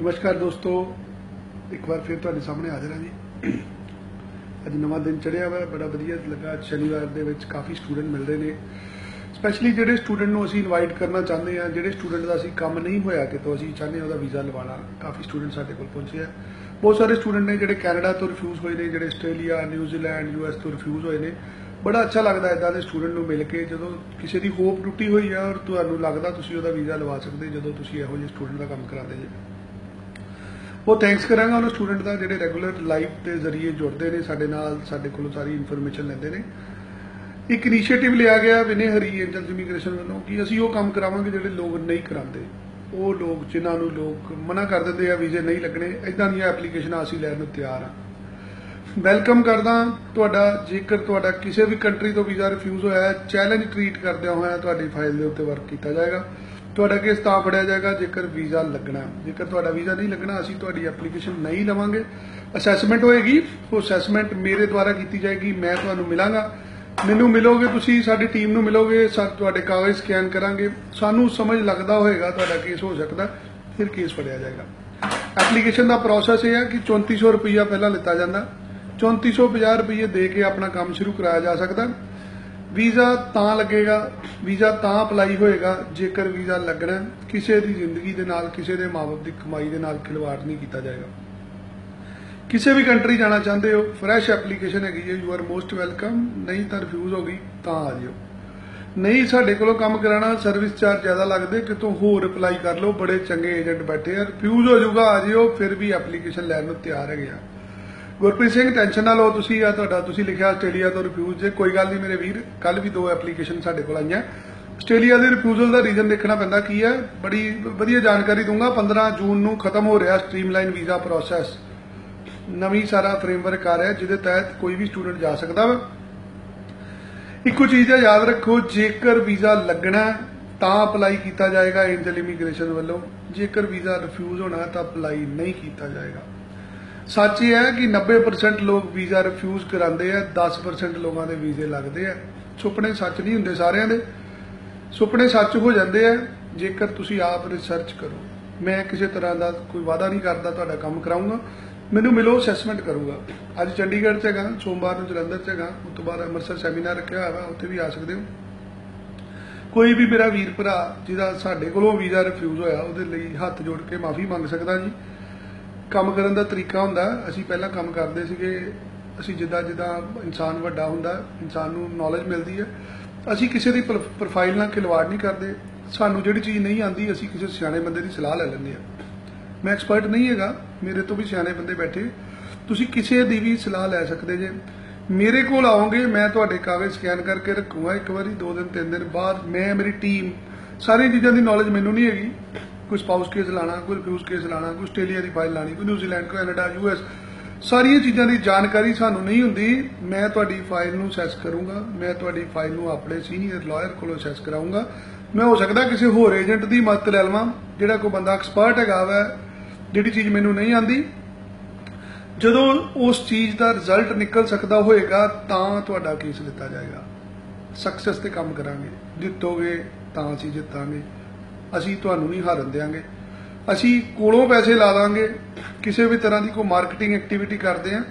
ਨਮਸਕਾਰ ਦੋਸਤੋ, ਇੱਕ ਵਾਰ ਫਿਰ ਤੁਹਾਡੇ ਸਾਹਮਣੇ ਹਾਜ਼ਰ ਹਾਂ ਜੀ। ਅੱਜ ਨਵਾਂ ਦਿਨ ਚੜਿਆ ਵਾ, ਬੜਾ ਵਧੀਆ ਲੱਗਾ। ਅੱਜ ਸ਼ਨੀਵਾਰ ਦੇ ਵਿੱਚ ਕਾਫੀ ਸਟੂਡੈਂਟ ਮਿਲ ਰਹੇ ਨੇ। ਸਪੈਸ਼ਲੀ ਜਿਹੜੇ ਸਟੂਡੈਂਟ ਨੂੰ ਅਸੀਂ ਇਨਵਾਈਟ ਕਰਨਾ ਚਾਹੁੰਦੇ ਹਾਂ, ਜਿਹੜੇ ਸਟੂਡੈਂਟ ਦਾ ਅਸੀਂ ਕੰਮ ਨਹੀਂ ਹੋਇਆ ਕਿਤੋਂ ਅਸੀਂ ਚਾਹੁੰਦੇ ਹਾਂ ਉਹਦਾ ਵੀਜ਼ਾ ਲਵਾਉਣਾ। ਕਾਫੀ ਸਟੂਡੈਂਟ ਸਾਡੇ ਕੋਲ ਪਹੁੰਚੇ ਆ। ਬਹੁਤ ਸਾਰੇ ਸਟੂਡੈਂਟ ਨੇ ਜਿਹੜੇ ਕੈਨੇਡਾ ਤੋਂ ਰਿਫਿਊਜ਼ ਹੋਏ ਨੇ, ਜਿਹੜੇ ਆਸਟ੍ਰੇਲੀਆ ਨਿਊਜ਼ੀਲੈਂਡ ਯੂਐਸ ਤੋਂ ਰਿਫਿਊਜ਼ ਹੋਏ ਨੇ। ਬੜਾ ਅੱਛਾ ਲੱਗਦਾ ਇਦਾਂ ਦੇ ਸਟੂਡੈਂਟ ਨੂੰ ਮਿਲ ਕੇ। ਜਦੋਂ ਕਿਸੇ ਦੀ ਹੋਪ ਟੁੱਟੀ ਹੋਈ ਆ ਔਰ ਤੁਹਾਨੂੰ ਲੱਗਦਾ ਤੁਸੀਂ ਉਹਦਾ ਵੀਜ਼ਾ ਲਵਾ ਸਕਦੇ, ਜਦੋਂ ਤੁਸੀਂ ਇਹੋ ਜਿਹੇ ਸਟੂਡੈਂਟ ਦਾ ਕੰਮ ਕਰਾਉਂਦੇ ਜੇ। ਉਹ ਥੈਂਕਸ ਕਰਾਂਗਾ ਉਹਨਾਂ ਸਟੂਡੈਂਟ ਦਾ ਜਿਹੜੇ ਰੈਗੂਲਰ ਲਾਈਵ ਦੇ ਜ਼ਰੀਏ ਜੁੜਦੇ ਨੇ, ਸਾਡੇ ਨਾਲ, ਸਾਡੇ ਕੋਲੋਂ ਸਾਰੀ ਇਨਫੋਰਮੇਸ਼ਨ ਲੈਂਦੇ ਨੇ। ਇੱਕ ਇਨੀਸ਼ੀਏਟਿਵ ਲਿਆ ਗਿਆ ਵਿਨੇ ਹਰੀ ਏਜੰਟ ਇਮੀਗ੍ਰੇਸ਼ਨ ਵੱਲੋਂ ਕਿ ਅਸੀਂ ਉਹ ਕੰਮ ਕਰਾਵਾਂਗੇ ਜਿਹੜੇ ਲੋਕ ਨਹੀਂ ਕਰਾਉਂਦੇ। ਉਹ ਲੋਕ, ਜਿਨ੍ਹਾਂ ਨੂੰ ਲੋਕ ਮਨਾ ਕਰ ਦਿੰਦੇ ਆ, ਵੀਜ਼ੇ ਨਹੀਂ ਲੱਗਣੇ ਇਦਾਂ ਦੀਆਂ ਐਪਲੀਕੇਸ਼ਨਾਂ ਅਸੀਂ ਲੈਣ ਨੂੰ ਤਿਆਰ ਆ। ਵੈਲਕਮ ਕਰਦਾ ਤੁਹਾਡਾ, ਜੇਕਰ ਤੁਹਾਡਾ ਕਿਸੇ ਵੀ ਕੰਟਰੀ ਤੋਂ ਵੀਜ਼ਾ ਰਿਫਿਊਜ਼ ਹੋਇਆ ਹੈ ਚੈਲੰਜ ਟ੍ਰੀਟ ਕਰਦਿਆਂ ਹੋਇਆ ਤੁਹਾਡੀ ਫਾਈਲ ਦੇ ਉੱਤੇ ਵਰਕ ਕੀਤਾ ਜਾਏਗਾ। ਤੁਹਾਡਾ ਕੇਸ ਤਾਂ ਫੜਿਆ ਜਾਏਗਾ? ਜੇਕਰ ਵੀਜ਼ਾ ਲੱਗਣਾ ਜੇਕਰ ਤੁਹਾਡਾ ਵੀਜ਼ਾ ਨਹੀਂ ਲੱਗਣਾ, ਅਸੀਂ ਤੁਹਾਡੀ ਐਪਲੀਕੇਸ਼ਨ ਨਹੀਂ ਲਵਾਂਗੇ। ਅਸੈਸਮੈਂਟ ਹੋਏਗੀ। ਉਹ ਅਸੈਸਮੈਂਟ ਮੇਰੇ ਦੁਆਰਾ ਕੀਤੀ ਜਾਏਗੀ। ਮੈਂ ਤੁਹਾਨੂੰ ਮਿਲਾਂਗਾ। ਮੈਨੂੰ ਮਿਲੋਗੇ ਤੁਸੀਂ, ਸਾਡੀ ਟੀਮ ਨੂੰ ਮਿਲੋਗੇ, ਸਾ ਤੁਹਾਡੇ ਕਾਗਜ਼ ਸਕੈਨ ਕਰਾਂਗੇ। ਸਾਨੂੰ ਸਮਝ ਲੱਗਦਾ ਹੋਏਗਾ ਤੁਹਾਡਾ ਕੇਸ ਹੋ ਸਕਦਾ ਫਿਰ ਕੇਸ ਫੜਿਆ ਜਾਏਗਾ। ਐਪਲੀਕੇਸ਼ਨ ਦਾ ਪ੍ਰੋਸੈਸ ਇਹ ਹੈ ਕਿ 3400 ਰੁਪਈਆ ਪਹਿਲਾਂ ਲਿੱਤਾ ਜਾਂਦਾ। 3450 ਰੁਪਏ ਦੇ ਕੇ ਆਪਣਾ ਕੰਮ ਸ਼ੁਰੂ ਕਰਾਇਆ ਜਾ ਸਕਦਾ। ਵੀਜ਼ਾ ਤਾਂ ਲੱਗੇਗਾ, ਵੀਜ਼ਾ ਤਾਂ ਅਪਲਾਈ ਹੋਏਗਾ, ਜੇਕਰ ਵੀਜ਼ਾ ਲੱਗਣਾ ਕਿਸੇ ਦੀ ਜ਼ਿੰਦਗੀ ਦੇ ਨਾਲ, ਕਿਸੇ ਦੇ ਮਾਪੇ ਦੀ ਕਮਾਈ ਦੇ ਨਾਲ ਖਿਲਵਾੜ ਨਹੀਂ ਕੀਤਾ ਜਾਏਗਾ। ਕਿਸੇ ਵੀ ਕੰਟਰੀ ਜਾਣਾ ਚਾਹੁੰਦੇ ਹੋ ਫਰੈਸ਼ ਐਪਲੀਕੇਸ਼ਨ ਹੈਗੀ ਹੈ ਯੂ ਆਰ ਮੋਸਟ ਵੈਲਕਮ ਨਹੀਂ ਤਾਂ ਰਿਫਿਊਜ਼ ਹੋ ਗਈ, ਤਾਂ ਆ ਜਿਓ। ਨਹੀਂ ਸਾਡੇ ਕੋਲੋਂ ਕੰਮ ਕਰਾਣਾ ਸਰਵਿਸ ਚਾਰਜ ਜ਼ਿਆਦਾ ਲੱਗਦੇ, ਕਿਤੋਂ ਹੋਰ ਅਪਲਾਈ ਕਰ ਲਓ, ਬੜੇ ਚੰਗੇ ਏਜੰਟ ਬੈਠੇ ਆ ਰਿਫਿਊਜ਼ ਹੋ ਜਾਊਗਾ, ਆ ਜਿਓ, ਫਿਰ ਵੀ ਐਪਲੀਕੇਸ਼ਨ ਲੈਣ ਨੂੰ ਤਿਆਰ ਹੈਗੇ ਆ। ਗੁਰਪ੍ਰੀਤ ਸਿੰਘ ਟੈਨਸ਼ਨ ਨਾ ਲਓ, ਤੁਸੀਂ ਆ ਤੁਹਾਡਾ, ਤੁਸੀਂ ਲਿਖਿਆ ਆਸਟ੍ਰੇਲੀਆ ਤੋਂ ਰਿਫਿਊਜ਼ ਜੇ, ਕੋਈ ਗੱਲ ਨਹੀਂ ਮੇਰੇ ਵੀਰ ਕੱਲ ਵੀ ਦੋ ਐਪਲੀਕੇਸ਼ਨ ਸਾਡੇ ਕੋਲ ਆਈਆਂ। ਆਸਟ੍ਰੇਲੀਆ ਦੇ ਰਿਫਿਊਜ਼ਲ ਦਾ ਰੀਜ਼ਨ ਦੇਖਣਾ ਪੈਂਦਾ ਕੀ ਹੈ? ਬੜੀ ਵਧੀਆ ਜਾਣਕਾਰੀ ਦੂੰਗਾ 15 ਜੂਨ ਨੂੰ ਖਤਮ ਹੋ ਰਿਹਾ ਸਟ੍ਰੀਮਲਾਈਨ ਵੀਜ਼ਾ ਪ੍ਰੋਸੈਸ ਨਵੀਂ ਸਾਰਾ ਫਰੇਮਵਰਕ ਆ ਰਿਹਾ, ਜਿਹਦੇ ਤਹਿਤ ਕੋਈ ਵੀ ਸਟੂਡੈਂਟ ਜਾ ਸਕਦਾ ਵਾ। ਇੱਕੋ ਚੀਜ਼ ਯਾਦ ਰੱਖੋ, ਜੇਕਰ ਵੀਜ਼ਾ ਲੱਗਣਾ ਤਾਂ ਅਪਲਾਈ ਕੀਤਾ ਜਾਏਗਾ ਐਂਜਲ ਇਮੀਗ੍ਰੇਸ਼ਨ ਵੱਲੋਂ। ਜੇਕਰ ਵੀਜ਼ਾ ਰਿਫਿਊਜ਼ ਹੋਣਾ ਤਾਂ ਅਪਲਾਈ ਨਹੀਂ ਕੀਤਾ ਜਾਏਗਾ। ਸੱਚ ਇਹ ਹੈ ਕਿ 90% ਲੋਕ ਵੀਜ਼ਾ ਰਿਫਿਊਜ਼ ਕਰਾਉਂਦੇ ਆ 10% ਲੋਕਾਂ ਦੇ ਵੀਜ਼ੇ ਲੱਗਦੇ ਆ। ਸੁਪਨੇ ਸੱਚ ਨਹੀਂ ਹੁੰਦੇ ਸਾਰਿਆਂ ਦੇ। ਸੁਪਨੇ ਸੱਚ ਹੋ ਜਾਂਦੇ ਆ, ਜੇਕਰ ਤੁਸੀਂ ਆਪ ਰਿਸਰਚ ਕਰੋ। ਮੈਂ ਕਿਸੇ ਤਰ੍ਹਾਂ ਦਾ ਕੋਈ ਵਾਅਦਾ ਨਹੀਂ ਕਰਦਾ, ਤੁਹਾਡਾ ਕੰਮ ਕਰਾਉਂਗਾ ਮੈਨੂੰ ਮਿਲੋ ਅਸੈਸਮੈਂਟ ਕਰੂੰਗਾ। ਅੱਜ ਚੰਡੀਗੜ੍ਹ 'ਚ ਹੈਗਾ, ਸੋਮਵਾਰ ਨੂੰ ਜਲੰਧਰ 'ਚ ਹੈਗਾ, ਉਸ ਤੋਂ ਬਾਅਦ ਅੰਮ੍ਰਿਤਸਰ ਸੈਮੀਨਾਰ ਰੱਖਿਆ ਹੋਇਆ ਉੱਥੇ ਵੀ ਆ ਸਕਦੇ ਹੋ। ਕੋਈ ਵੀ ਮੇਰਾ ਵੀਰ ਭਰਾ, ਜਿਹਦਾ ਸਾਡੇ ਕੋਲੋਂ ਵੀਜ਼ਾ ਰਿਫਿਊਜ਼ ਹੋਇਆ, ਉਹਦੇ ਲਈ ਹੱਥ ਜੋੜ ਕੇ ਮਾਫੀ ਮੰਗ ਸਕਦਾ ਜੀ। ਕੰਮ ਕਰਨ ਦਾ ਤਰੀਕਾ ਹੁੰਦਾ, ਅਸੀਂ ਪਹਿਲਾਂ ਕੰਮ ਕਰਦੇ ਸੀਗੇ, ਅਸੀਂ ਜਿੱਦਾਂ ਜਿੱਦਾਂ ਇਨਸਾਨ ਵੱਡਾ ਹੁੰਦਾ, ਇਨਸਾਨ ਨੂੰ ਨੌਲੇਜ ਮਿਲਦੀ ਹੈ, ਅਸੀਂ ਕਿਸੇ ਦੀ ਪ੍ਰੋਫਾਈਲ ਨਾਲ ਖਿਲਵਾੜ ਨਹੀਂ ਕਰਦੇ, ਸਾਨੂੰ ਜਿਹੜੀ ਚੀਜ਼ ਨਹੀਂ ਆਂਦੀ ਅਸੀਂ ਕਿਸੇ ਸਿਆਣੇ ਬੰਦੇ ਦੀ ਸਲਾਹ ਲੈ ਲੈਂਦੇ ਆ ਮੈਂ ਐਕਸਪਰਟ ਨਹੀਂ ਹੈਗਾ, ਮੇਰੇ ਤੋਂ ਵੀ ਸਿਆਣੇ ਬੰਦੇ ਬੈਠੇ, ਤੁਸੀਂ ਕਿਸੇ ਦੀ ਵੀ ਸਲਾਹ ਲੈ ਸਕਦੇ ਜੇ। ਮੇਰੇ ਕੋਲ ਆਓਗੇ, ਮੈਂ ਤੁਹਾਡੇ ਕਾਗਜ਼ ਸਕੈਨ ਕਰਕੇ ਰੱਖੂਗਾ, ਇੱਕ ਵਾਰੀ, ਦੋ ਦਿਨ, ਤਿੰਨ ਦਿਨ ਬਾਅਦ, ਮੈਂ, ਮੇਰੀ ਟੀਮ ਸਾਰੀਆਂ ਚੀਜ਼ਾਂ ਦੀ ਨੌਲੇਜ ਮੈਨੂੰ ਨਹੀਂ ਹੈਗੀ। ਕੋਈ ਸਪਾਊਸ ਕੇਸ ਲਾਣਾ ਕੋਈ ਰਿਫਿਊਜ਼ ਕੇਸ ਲਾਣਾ ਕੋਈ ਆਸਟ੍ਰੇਲੀਆ ਦੀ ਫਾਈਲ ਲਾਣੀ ਕੋਈ ਨਿਊਜ਼ੀਲੈਂਡ ਕੈਨੇਡਾ ਯੂਐਸ ਸਾਰੀਆਂ ਚੀਜ਼ਾਂ ਦੀ ਜਾਣਕਾਰੀ ਸਾਨੂੰ ਨਹੀਂ ਹੁੰਦੀ। ਮੈਂ ਤੁਹਾਡੀ ਫਾਈਲ ਨੂੰ ਸੈਸ ਕਰੂੰਗਾ। ਮੈਂ ਤੁਹਾਡੀ ਫਾਈਲ ਨੂੰ ਆਪਣੇ ਸੀਨੀਅਰ ਲਾਇਰ ਕੋਲੋਂ ਸੈਸ ਕਰਾਉਂਗਾ ਮੈਂ ਹੋ ਸਕਦਾ ਕਿਸੇ ਹੋਰ ਏਜੰਟ ਦੀ ਮਦਦ ਲੈ ਲਵਾਂ, ਜਿਹੜਾ ਕੋਈ ਬੰਦਾ ਐਕਸਪਰਟ ਹੈਗਾ ਵਾ, ਜਿਹੜੀ ਚੀਜ਼ ਮੈਨੂੰ ਨਹੀਂ ਆਂਦੀ ਜਦੋਂ ਉਸ ਚੀਜ਼ ਦਾ ਰਿਜ਼ਲਟ ਨਿਕਲ ਸਕਦਾ ਹੋਏਗਾ, ਤਾਂ ਤੁਹਾਡਾ ਕੇਸ ਲਿੱਤਾ ਜਾਏਗਾ। ਸਕਸੈਸ ਤੇ ਕੰਮ ਕਰਾਂਗੇ। ਜਿੱਤੋਗੇ, ਤਾਂ ਅਸੀਂ ਜਿੱਤਾਂਗੇ। ਅਸੀਂ ਤੁਹਾਨੂੰ ਨਹੀਂ ਹਾਰਨ ਦੇਾਂਗੇ ਅਸੀਂ ਕੋਲੋਂ ਪੈਸੇ ਲਾ ਦਾਂਗੇ। ਕਿਸੇ ਵੀ ਤਰ੍ਹਾਂ ਦੀ ਕੋਈ ਮਾਰਕੀਟਿੰਗ ਐਕਟੀਵਿਟੀ ਕਰਦੇ ਆ,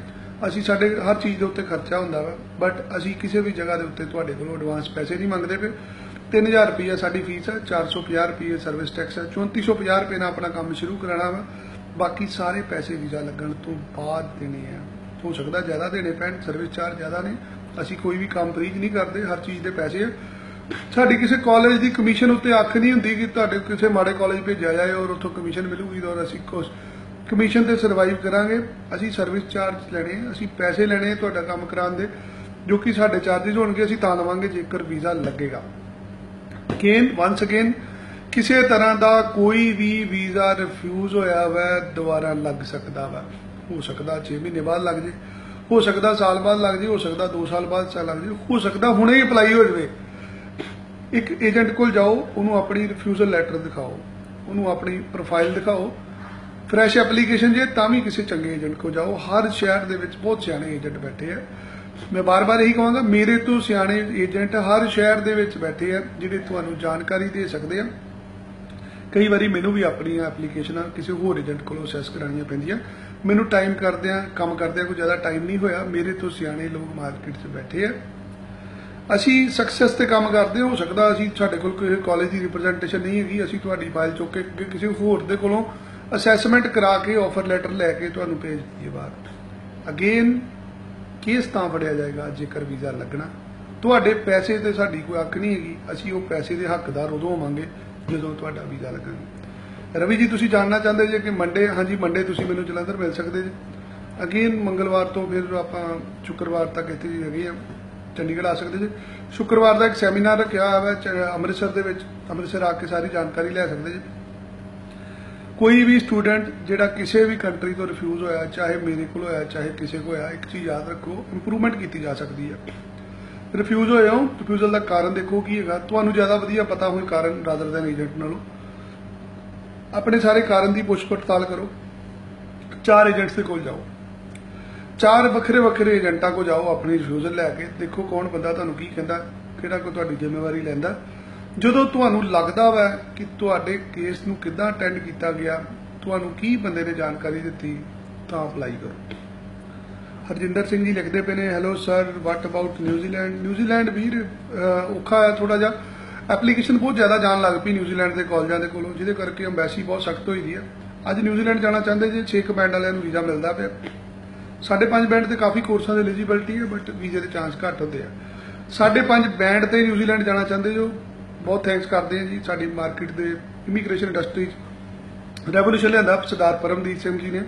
ਅਸੀਂ ਸਾਡੇ ਹਰ ਚੀਜ਼ ਦੇ ਉੱਤੇ ਖਰਚਾ ਹੁੰਦਾ ਵਾ। ਬਟ ਅਸੀਂ ਕਿਸੇ ਵੀ ਜਗ੍ਹਾ ਦੇ ਉੱਤੇ ਤੁਹਾਡੇ ਕੋਲੋਂ ਐਡਵਾਂਸ ਪੈਸੇ ਨਹੀਂ ਮੰਗਦੇ ਪਏ। 3000 ਰੁਪਏ ਸਾਡੀ ਫੀਸ ਹੈ 450 ਰੁਪਏ ਸਰਵਿਸ ਟੈਕਸ ਹੈ 3450 ਰੁਪਏ ਨਾਲ ਆਪਣਾ ਕੰਮ ਸ਼ੁਰੂ ਕਰਾਣਾ ਵਾ। ਬਾਕੀ ਸਾਰੇ ਪੈਸੇ ਵੀਜ਼ਾ ਲੱਗਣ ਤੋਂ ਬਾਅਦ ਦੇਣੇ ਆ। ਹੋ ਸਕਦਾ ਜ਼ਿਆਦਾ ਦੇਣੇ ਪੈਣ ਸਰਵਿਸ ਚਾਰਜ ਜ਼ਿਆਦਾ ਨੇ। ਅਸੀਂ ਕੋਈ ਵੀ ਕੰਮ ਫ੍ਰੀ ਨਹੀਂ ਕਰਦੇ, ਹਰ ਚੀਜ਼ ਦੇ ਪੈਸੇ ਸਾਡੀ ਕਿਸੇ ਕਾਲਜ ਦੀ ਕਮਿਸ਼ਨ ਉੱਤੇ ਅੱਖ ਨਹੀਂ ਹੁੰਦੀ ਕਿ ਤੁਹਾਡੇ ਕਿਸੇ ਮਾੜੇ ਕਾਲਜ ਭੇਜਿਆ ਜਾਏ ਔਰ ਉੱਥੋਂ ਕਮਿਸ਼ਨ ਮਿਲੂਗੀ ਔਰ ਅਸੀਂ ਕੁਝ ਕਮਿਸ਼ਨ ਤੇ ਸਰਵਾਈਵ ਕਰਾਂਗੇ। ਅਸੀਂ ਸਰਵਿਸ ਚਾਰਜ ਲੈਣੇ ਅਸੀਂ ਪੈਸੇ ਲੈਣੇ ਤੁਹਾਡਾ ਕੰਮ ਕਰਾਉਣ ਦੇ, ਜੋ ਕਿ ਸਾਡੇ ਚਾਰजेस ਹੋਣਗੇ, ਅਸੀਂ ਤਾਂ ਲਵਾਂਗੇ ਜੇਕਰ ਵੀਜ਼ਾ ਲੱਗੇਗਾ। ਅਗੇਨ ਵਾਂਸ ਅਗੇਨ ਕਿਸੇ ਤਰ੍ਹਾਂ ਦਾ ਕੋਈ ਵੀ ਵੀਜ਼ਾ ਰਿਫਿਊਜ਼ ਹੋਇਆ ਵਾ, ਦੁਬਾਰਾ ਲੱਗ ਸਕਦਾ ਵਾ। ਹੋ ਸਕਦਾ 6 ਮਹੀਨੇ ਬਾਅਦ ਲੱਗ ਜੇ, ਹੋ ਸਕਦਾ ਸਾਲ ਬਾਅਦ ਲੱਗ ਜੇ, ਹੋ ਸਕਦਾ 2 ਸਾਲ ਬਾਅਦ ਲੱਗ ਜੇ, ਹੋ ਸਕਦਾ ਹੁਣੇ ਹੀ ਅਪਲਾਈ ਹੋ ਜਵੇ। ਇੱਕ ਏਜੰਟ ਕੋਲ ਜਾਓ, ਉਹਨੂੰ ਆਪਣੀ ਰਿਫਿਊਜ਼ਲ ਲੈਟਰ ਦਿਖਾਓ, ਉਹਨੂੰ ਆਪਣੀ ਪ੍ਰੋਫਾਈਲ ਦਿਖਾਓ। ਫਰੈਸ਼ ਐਪਲੀਕੇਸ਼ਨ ਜੇ, ਤਾਂ ਵੀ ਕਿਸੇ ਚੰਗੇ ਏਜੰਟ ਕੋਲ ਜਾਓ। ਹਰ ਸ਼ਹਿਰ ਦੇ ਵਿੱਚ ਬਹੁਤ ਸਿਆਣੇ ਏਜੰਟ ਬੈਠੇ ਆ। ਮੈਂ ਬਾਰ-ਬਾਰ ਇਹੀ ਕਹਾਂਗਾ, ਮੇਰੇ ਤੋਂ ਸਿਆਣੇ ਏਜੰਟ ਹਰ ਸ਼ਹਿਰ ਦੇ ਵਿੱਚ ਬੈਠੇ ਆ, ਜਿਹੜੇ ਤੁਹਾਨੂੰ ਜਾਣਕਾਰੀ ਦੇ ਸਕਦੇ ਆ। ਕਈ ਵਾਰੀ ਮੈਨੂੰ ਵੀ ਆਪਣੀਆਂ ਐਪਲੀਕੇਸ਼ਨਾਂ ਕਿਸੇ ਹੋਰ ਏਜੰਟ ਕੋਲੋਂ ਅਸੈਸ ਕਰਾਉਣੀਆਂ ਪੈਂਦੀਆਂ। ਮੈਨੂੰ ਟਾਈਮ ਕਰਦਿਆਂ ਕੰਮ ਕਰਦਿਆਂ ਕੋਈ ਜ਼ਿਆਦਾ ਟਾਈਮ ਨਹੀਂ ਹੋਇਆ। ਮੇਰੇ ਤੋਂ ਸਿਆਣੇ ਲੋਕ ਮਾਰਕੀਟ 'ਚ ਬੈਠੇ ਆ। ਅਸੀਂ ਸਕਸੈਸ ਤੇ ਕੰਮ ਕਰਦੇ, ਹਾਂ। ਹੋ ਸਕਦਾ ਅਸੀਂ ਸਾਡੇ ਕੋਲ ਕੋਈ ਕਾਲਜ ਦੀ ਰਿਪਰੈਜ਼ੈਂਟੇਸ਼ਨ ਨਹੀਂ ਹੈਗੀ, ਅਸੀਂ ਤੁਹਾਡੀ ਫਾਈਲ ਚੁੱਕ ਕੇ ਕਿਸੇ ਹੋਰ ਦੇ ਕੋਲੋਂ ਅਸੈਸਮੈਂਟ ਕਰਾ ਕੇ ਆਫਰ ਲੈਟਰ ਲੈ ਕੇ ਤੁਹਾਨੂੰ ਭੇਜ ਦਈਏ ਬਾਹਰ। ਅਗੇਨ ਕੇਸ ਤਾਂ ਫੜਿਆ ਜਾਏਗਾ, ਜੇਕਰ ਵੀਜ਼ਾ ਲੱਗਣਾ। ਤੁਹਾਡੇ ਪੈਸੇ ਤੇ ਸਾਡੀ ਕੋਈ ਹੱਕ ਨਹੀਂ ਹੈਗੀ, ਅਸੀਂ ਉਹ ਪੈਸੇ ਦੇ ਹੱਕਦਾਰ ਉਦੋਂ ਹੋਵਾਂਗੇ ਜਦੋਂ ਤੁਹਾਡਾ ਵੀਜ਼ਾ ਲੱਗਾਂਗੇ। ਰਵੀ ਜੀ, ਤੁਸੀਂ ਜਾਣਨਾ ਚਾਹੁੰਦੇ ਜੇ ਕਿ ਮੰਡੇ ਹਾਂਜੀ ਮੰਡੇ ਤੁਸੀਂ ਮੈਨੂੰ ਜਲੰਧਰ ਮਿਲ ਸਕਦੇ ਜੀ। ਅਗੇਨ ਮੰਗਲਵਾਰ ਤੋਂ ਫਿਰ ਆਪਾਂ ਸ਼ੁੱਕਰਵਾਰ ਤੱਕ ਇੱਥੇ ਹੀ ਹੈਗੇ ਆ। ਚੰਡੀਗੜ੍ਹ ਆ ਸਕਦੇ ਜੀ। ਸ਼ੁੱਕਰਵਾਰ ਦਾ ਇੱਕ ਸੈਮੀਨਾਰ ਰੱਖਿਆ ਹੋਇਆ ਹੈ ਅੰਮ੍ਰਿਤਸਰ ਦੇ ਵਿੱਚ। ਅੰਮ੍ਰਿਤਸਰ ਆ ਕੇ ਸਾਰੀ ਜਾਣਕਾਰੀ ਲੈ ਸਕਦੇ ਜੀ। ਕੋਈ ਵੀ ਸਟੂਡੈਂਟ ਜਿਹੜਾ ਕਿਸੇ ਵੀ ਕੰਟਰੀ ਤੋਂ ਰਿਫਿਊਜ਼ ਹੋਇਆ, ਚਾਹੇ ਮੇਰੇ ਕੋਲ ਹੋਇਆ, ਚਾਹੇ ਕਿਸੇ ਕੋਲ ਹੋਇਆ, ਇੱਕ ਚੀਜ਼ ਯਾਦ ਰੱਖੋ ਇੰਪਰੂਵਮੈਂਟ ਕੀਤੀ ਜਾ ਸਕਦੀ ਹੈ ਰਿਫਿਊਜ਼ ਹੋਏ ਹੋ, ਰਿਫਿਊਜ਼ਲ ਦਾ ਕਾਰਨ ਦੇਖੋ ਕੀ ਹੈਗਾ। ਤੁਹਾਨੂੰ ਜ਼ਿਆਦਾ ਵਧੀਆ ਪਤਾ ਹੋਣ ਕਾਰਨ ਰਾਦਰ ਦੈਨ ਏਜੰਟ ਨਾਲੋਂ। ਆਪਣੇ ਸਾਰੇ ਕਾਰਨ ਦੀ ਪੁੱਛ ਪੜਤਾਲ ਕਰੋ। ਚਾਰ ਏਜੰਟਸ ਦੇ ਕੋਲ ਜਾਓ। ਚਾਰ ਵੱਖਰੇ ਵੱਖਰੇ ਏਜੰਟਾਂ ਕੋਲ ਜਾਓ, ਆਪਣੀ ਰਿਫਿਊਜ਼ਲ ਲੈ ਕੇ, ਦੇਖੋ ਕੌਣ ਬੰਦਾ ਤੁਹਾਨੂੰ ਕੀ ਕਹਿੰਦਾ, ਕਿਹੜਾ ਕੋ ਤੁਹਾਡੀ ਜ਼ਿੰਮੇਵਾਰੀ ਲੈਂਦਾ। ਜਦੋਂ ਤੁਹਾਨੂੰ ਲੱਗਦਾ ਵਾ ਕਿ ਤੁਹਾਡੇ ਕੇਸ ਨੂੰ ਕਿੱਦਾਂ ਅਟੈਂਡ ਕੀਤਾ ਗਿਆ, ਤੁਹਾਨੂੰ ਕੀ ਬੰਦੇ ਨੇ ਜਾਣਕਾਰੀ ਦਿੱਤੀ, ਤਾਂ ਅਪਲਾਈ ਕਰੋ। ਹਰਜਿੰਦਰ ਸਿੰਘ ਜੀ ਲਿਖਦੇ ਪਏ ਨੇ hello sir what about New Zealand New Zealand ਵੀਰ ਔਖਾ ਹੈ ਥੋੜਾ ਜਿਹਾ। ਐਪਲੀਕੇਸ਼ਨ ਬਹੁਤ ਜ਼ਿਆਦਾ ਜਾਣ ਲੱਗ ਪਈ ਨਿਊਜ਼ੀਲੈਂਡ ਦੇ ਕਾਲਜਾਂ ਦੇ ਕੋਲੋਂ, ਜਿਹਦੇ ਕਰਕੇ ਅੰਬੈਸੀ ਬਹੁਤ ਸਖਤ ਹੋਈ ਦੀ ਹੈ ਅੱਜ ਨਿਊਜ਼ੀਲੈਂਡ ਜਾਣਾ ਚਾਹੁੰਦੇ ਜੇ 6 ਬੈਂਡ ਵਾਲਿਆਂ ਨੂੰ ਵੀਜ਼ਾ ਮਿਲਦਾ ਪਿਆ। ਸਾਡੇ ਪੰਜ ਬੈਂਡ ਤੇ ਕਾਫੀ ਕੋਰਸਾਂ ਦੀ ਐਲੀਜੀਬਿਲਟੀ ਹੈ ਬਟ ਵੀਜ਼ੇ ਦੇ ਚਾਂਸ ਘੱਟ ਹੁੰਦੇ ਆ। ਸਾਡੇ ਪੰਜ ਬੈਂਡ ਤੇ ਨਿਊਜ਼ੀਲੈਂਡ ਜਾਣਾ ਚਾਹੁੰਦੇ ਜੋ, ਬਹੁਤ ਥੈਂਕਸ ਕਰਦੇ ਹਾਂ ਜੀ, ਸਾਡੀ ਮਾਰਕੀਟ ਦੇ ਇਮੀਗ੍ਰੇਸ਼ਨ ਇੰਡਸਟਰੀ 'ਚ। ਰੈਵੋਲੂਸ਼ਨ ਲਿਆਂਦਾ ਸਰਦਾਰ ਪਰਮਦੀਪ ਸਿੰਘ ਜੀ ਨੇ।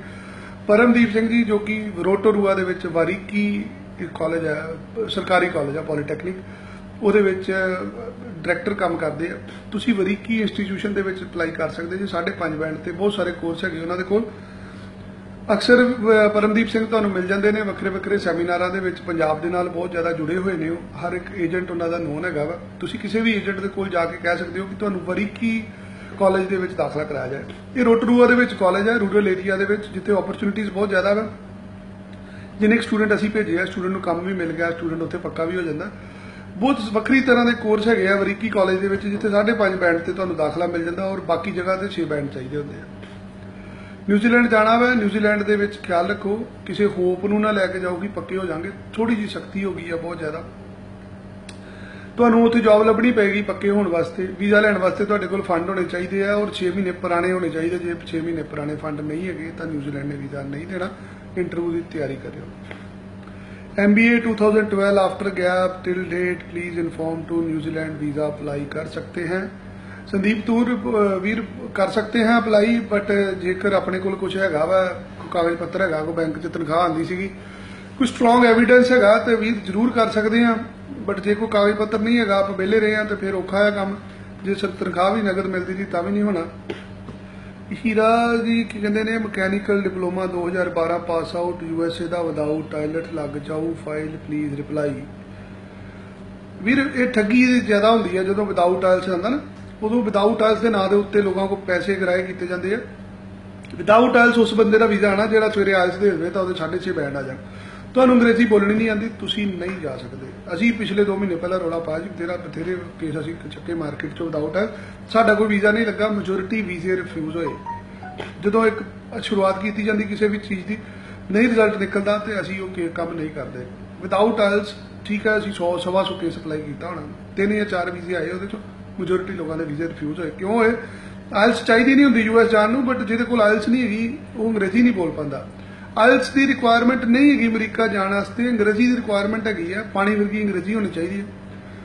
ਪਰਮਦੀਪ ਸਿੰਘ ਜੀ ਜੋ ਕਿ ਰੋਟੋਰੂਆ ਦੇ ਵਿੱਚ ਵਾਰੀਕੀ ਕਾਲਜ ਹੈ ਸਰਕਾਰੀ ਕਾਲਜ ਹੈ ਪੋਲੀਟੈਕਨਿਕ ਉਹਦੇ ਵਿੱਚ ਡਾਇਰੈਕਟਰ ਕੰਮ ਕਰਦੇ ਆ। ਤੁਸੀਂ ਵਰੀਕੀ ਇੰਸਟੀਚਿਊਸ਼ਨ ਦੇ ਵਿੱਚ ਅਪਲਾਈ ਕਰ ਸਕਦੇ ਜੀ 5.5 ਬੈਂਡ ਤੇ ਬਹੁਤ ਸਾਰੇ ਕੋਰਸ ਹੈਗੇ ਉਹਨਾਂ ਦੇ ਕੋਲ। ਅਕਸਰ ਪਰਮਦੀਪ ਸਿੰਘ ਤੁਹਾਨੂੰ ਮਿਲ ਜਾਂਦੇ ਨੇ, ਵੱਖਰੇ ਵੱਖਰੇ ਸੈਮੀਨਾਰਾਂ ਦੇ ਵਿੱਚ ਪੰਜਾਬ ਦੇ ਨਾਲ ਬਹੁਤ ਜ਼ਿਆਦਾ ਜੁੜੇ ਹੋਏ ਨੇ ਉਹ। ਹਰ ਇੱਕ ਏਜੰਟ ਉਹਨਾਂ ਦਾ ਨੋਨ ਹੈਗਾ ਵਾ। ਤੁਸੀਂ ਕਿਸੇ ਵੀ ਏਜੰਟ ਦੇ ਕੋਲ ਜਾ ਕੇ ਕਹਿ ਸਕਦੇ ਹੋ ਕਿ ਤੁਹਾਨੂੰ ਵਰੀਕੀ ਕਾਲਜ ਦੇ ਵਿੱਚ ਦਾਖਲਾ ਕਰਾਇਆ ਜਾਏ। ਇਹ ਰੋਟਰੂਆ ਦੇ ਵਿੱਚ ਕਾਲਜ ਹੈ, ਰੂਰਲ ਏਰੀਆ ਦੇ ਵਿੱਚ, ਜਿੱਥੇ ਓਪਰਚੁਨਿਟੀਜ਼ ਬਹੁਤ ਜ਼ਿਆਦਾ ਵਾ। ਜਿੰਨੇ ਇੱਕ ਸਟੂਡੈਂਟ ਅਸੀਂ ਭੇਜਿਆ ਸਟੂਡੈਂਟ ਨੂੰ ਕੰਮ ਵੀ ਮਿਲ ਗਿਆ ਸਟੂਡੈਂਟ ਉੱਥੇ ਪੱਕਾ ਵੀ ਹੋ ਜਾਂਦਾ। ਬਹੁਤ ਵੱਖਰੀ ਤਰ੍ਹਾਂ ਦੇ ਕੋਰਸ ਹੈਗੇ ਆ ਵਰੀਕੀ ਕਾਲਜ ਦੇ ਵਿੱਚ, ਜਿੱਥੇ 5.5 ਬੈਂਡ ਤੇ ਤੁਹਾਨੂੰ ਦਾਖਲਾ ਮਿਲ ਜਾਂਦਾ ਔਰ ਬਾਕੀ ਜਗ੍ਹਾ ਤੇ 6 ਬੈਂਡ ਚਾਹੀਦੇ ਹੁੰਦੇ ਆ। ਨਿਊਜ਼ੀਲੈਂਡ ਜਾਣਾ ਵਾ ਨਿਊਜ਼ੀਲੈਂਡ ਦੇ ਵਿੱਚ ਖਿਆਲ ਰੱਖੋ ਕਿਸੇ ਹੋਪ ਨੂੰ ਨਾ ਲੈ ਕੇ ਜਾਓ ਕਿ ਪੱਕੇ ਹੋ ਜਾਣਗੇ ਥੋੜੀ ਜੀ ਸਖਤੀ ਹੋ ਗਈ ਆ ਬਹੁਤ ਜ਼ਿਆਦਾ ਤੁਹਾਨੂੰ ਉੱਥੇ ਜੌਬ ਲੱਭਣੀ ਪਏਗੀ ਪੱਕੇ ਹੋਣ ਵਾਸਤੇ ਵੀਜ਼ਾ ਲੈਣ ਵਾਸਤੇ ਤੁਹਾਡੇ ਕੋਲ ਫੰਡ ਹੋਣੇ ਚਾਹੀਦੇ ਆ ਔਰ 6 ਮਹੀਨੇ ਪੁਰਾਣੇ ਹੋਣੇ ਚਾਹੀਦੇ ਜੇ 6 ਮਹੀਨੇ ਪੁਰਾਣੇ ਫੰਡ ਨਹੀਂ ਹੈਗੇ ਤਾਂ ਨਿਊਜ਼ੀਲੈਂਡ ਨੇ ਵੀਜ਼ਾ ਨਹੀਂ ਦੇਣਾ ਇੰਟਰਵਿਊ ਦੀ ਤਿਆਰੀ ਕਰਿਓ MBA 2012 after gap till date please inform to New Zealand visa apply कर सकते हैं ਸੰਦੀਪ ਤੂਰ ਵੀਰ ਕਰ ਸਕਦੇ ਹਾਂ ਅਪਲਾਈ ਬਟ ਜੇਕਰ ਆਪਣੇ ਕੋਲ ਕੁਝ ਹੈਗਾ ਵਾ ਕਾਗਜ਼ ਪੱਤਰ ਹੈਗਾ, ਕੋਈ ਬੈਂਕ 'ਚ ਤਨਖਾਹ ਆਂਦੀ ਸੀਗੀ, ਕੋਈ ਸਟਰੋਂਗ ਐਵੀਡੈਂਸ ਹੈਗਾ, ਤੇ ਵੀਰ ਜ਼ਰੂਰ ਕਰ ਸਕਦੇ ਹਾਂ ਬਟ ਜੇ ਕੋਈ ਕਾਗਜ਼ ਪੱਤਰ ਨਹੀਂ ਹੈਗਾ, ਆਪਾਂ ਵਿਹਲੇ ਰਹੇ ਹਾਂ, ਤੇ ਫਿਰ ਔਖਾ ਹੈ ਕੰਮ। ਜੇ ਸਿਰ ਤਨਖਾਹ ਵੀ ਨਗਦ ਮਿਲਦੀ ਸੀ, ਤਾਂ ਵੀ ਨਹੀਂ ਹੋਣਾ। ਹੀਰਾ ਜੀ, ਕੀ ਕਹਿੰਦੇ ਨੇ ਮਕੈਨੀਕਲ ਡਿਪਲੋਮਾ 2012 ਪਾਸ ਆਊਟ ਏ ਦਾ ਵਿਦਆਊਟ ਟਾਇਲਟ ਲੱਗ ਜਾਊ ਫਾਈਲ ਪਲੀਜ਼ ਰਿਪਲਾਈ ਵੀਰ, ਇਹ ਠੱਗੀ ਜ਼ਿਆਦਾ ਹੁੰਦੀ ਹੈ ਜਦੋਂ ਵਿਦਆਊਟ ਆਇਲਸ ਆਉਂਦਾ ਨਾ। ਉਦੋਂ ਵਿਦਆਊਟ ਆਇਲਸ ਦੇ ਨਾਂ ਦੇ ਉੱਤੇ ਲੋਕਾਂ ਕੋਲ ਪੈਸੇ ਕਿਰਾਏ ਕੀਤੇ ਜਾਂਦੇ ਆ। ਵਿਦਆਊਟ ਆਇਲਸ ਉਸ ਬੰਦੇ ਦਾ ਵੀਜ਼ਾ ਆਣਾ ਜਿਹੜਾ ਸਵੇਰੇ ਆਇਲਸ ਦੇ ਹੋਵੇ ਤਾਂ ਉਹਦੇ 6.5 ਬੈਂਡ ਆ ਜਾਣ। ਤੁਹਾਨੂੰ ਅੰਗਰੇਜ਼ੀ ਬੋਲਣੀ ਨਹੀਂ ਆਂਦੀ ਤੁਸੀਂ ਨਹੀਂ ਜਾ ਸਕਦੇ। ਅਸੀਂ ਪਿਛਲੇ 2 ਮਹੀਨੇ ਪਹਿਲਾਂ ਰੌਲਾ ਪਾਇਆ ਜੀ ਤੇਰਾ ਬਥੇਰੇ ਕੇਸ ਅਸੀਂ ਚੱਕੇ ਮਾਰਕੀਟ ਚੋਂ ਵਿਦਆਊਟ ਹੈ ਸਾਡਾ ਕੋਈ ਵੀਜ਼ਾ ਨਹੀਂ ਲੱਗਾ ਮੈਜੋਰਿਟੀ ਵੀਜ਼ੇ ਰਿਫਿਊਜ਼ ਹੋਏ। ਜਦੋਂ ਇੱਕ ਸ਼ੁਰੂਆਤ ਕੀਤੀ ਜਾਂਦੀ ਕਿਸੇ ਵੀ ਚੀਜ਼ ਦੀ, ਨਹੀਂ ਰਿਜ਼ਲਟ ਨਿਕਲਦਾ ਤੇ ਅਸੀਂ ਉਹ ਕੰਮ ਨਹੀਂ ਕਰਦੇ। ਵਿਦਆਊਟ ਆਇਲਸ ਠੀਕ ਹੈ, ਅਸੀਂ 100 ਸਵਾ ਸੌ ਕੇਸ ਅਪਲਾਈ ਕੀਤਾ ਹੋਣਾ। ਤਿੰਨ ਜਾਂ ਚਾਰ ਵੀਜ਼ੇ ਆਏ ਉਹਦੇ ਚੋਂ। ਮੈਜੋਰਿਟੀ ਲੋਕਾਂ ਦੇ ਵੀਜ਼ੇ ਰਿਫਿਊਜ਼ ਹੋਏ। ਕਿਉਂ ਹੋਏ? ਆਇਲਸ ਚਾਹੀਦੀ ਨਹੀਂ ਹੁੰਦੀ ਯੂਐਸ ਜਾਣ ਨੂੰ ਬਟ ਜਿਹਦੇ ਕੋਲ ਆਇਲਸ ਨਹੀਂ ਹੈਗੀ, ਉਹ ਅੰਗਰੇਜ਼ੀ ਨਹੀਂ ਬੋਲ ਪਾਉਂਦਾ। ਆਇਲਸ ਦੀ ਰਿਕੁਆਇਰਮੈਂਟ ਨਹੀਂ ਹੈਗੀ ਅਮਰੀਕਾ ਜਾਣ ਵਾਸਤੇ। ਅੰਗਰੇਜ਼ੀ ਦੀ ਰਿਕੁਆਇਰਮੈਂਟ ਹੈਗੀ ਹੈ ਪਾਣੀ ਵਰਗੀ ਅੰਗਰੇਜ਼ੀ ਹੋਣੀ ਚਾਹੀਦੀ ਹੈ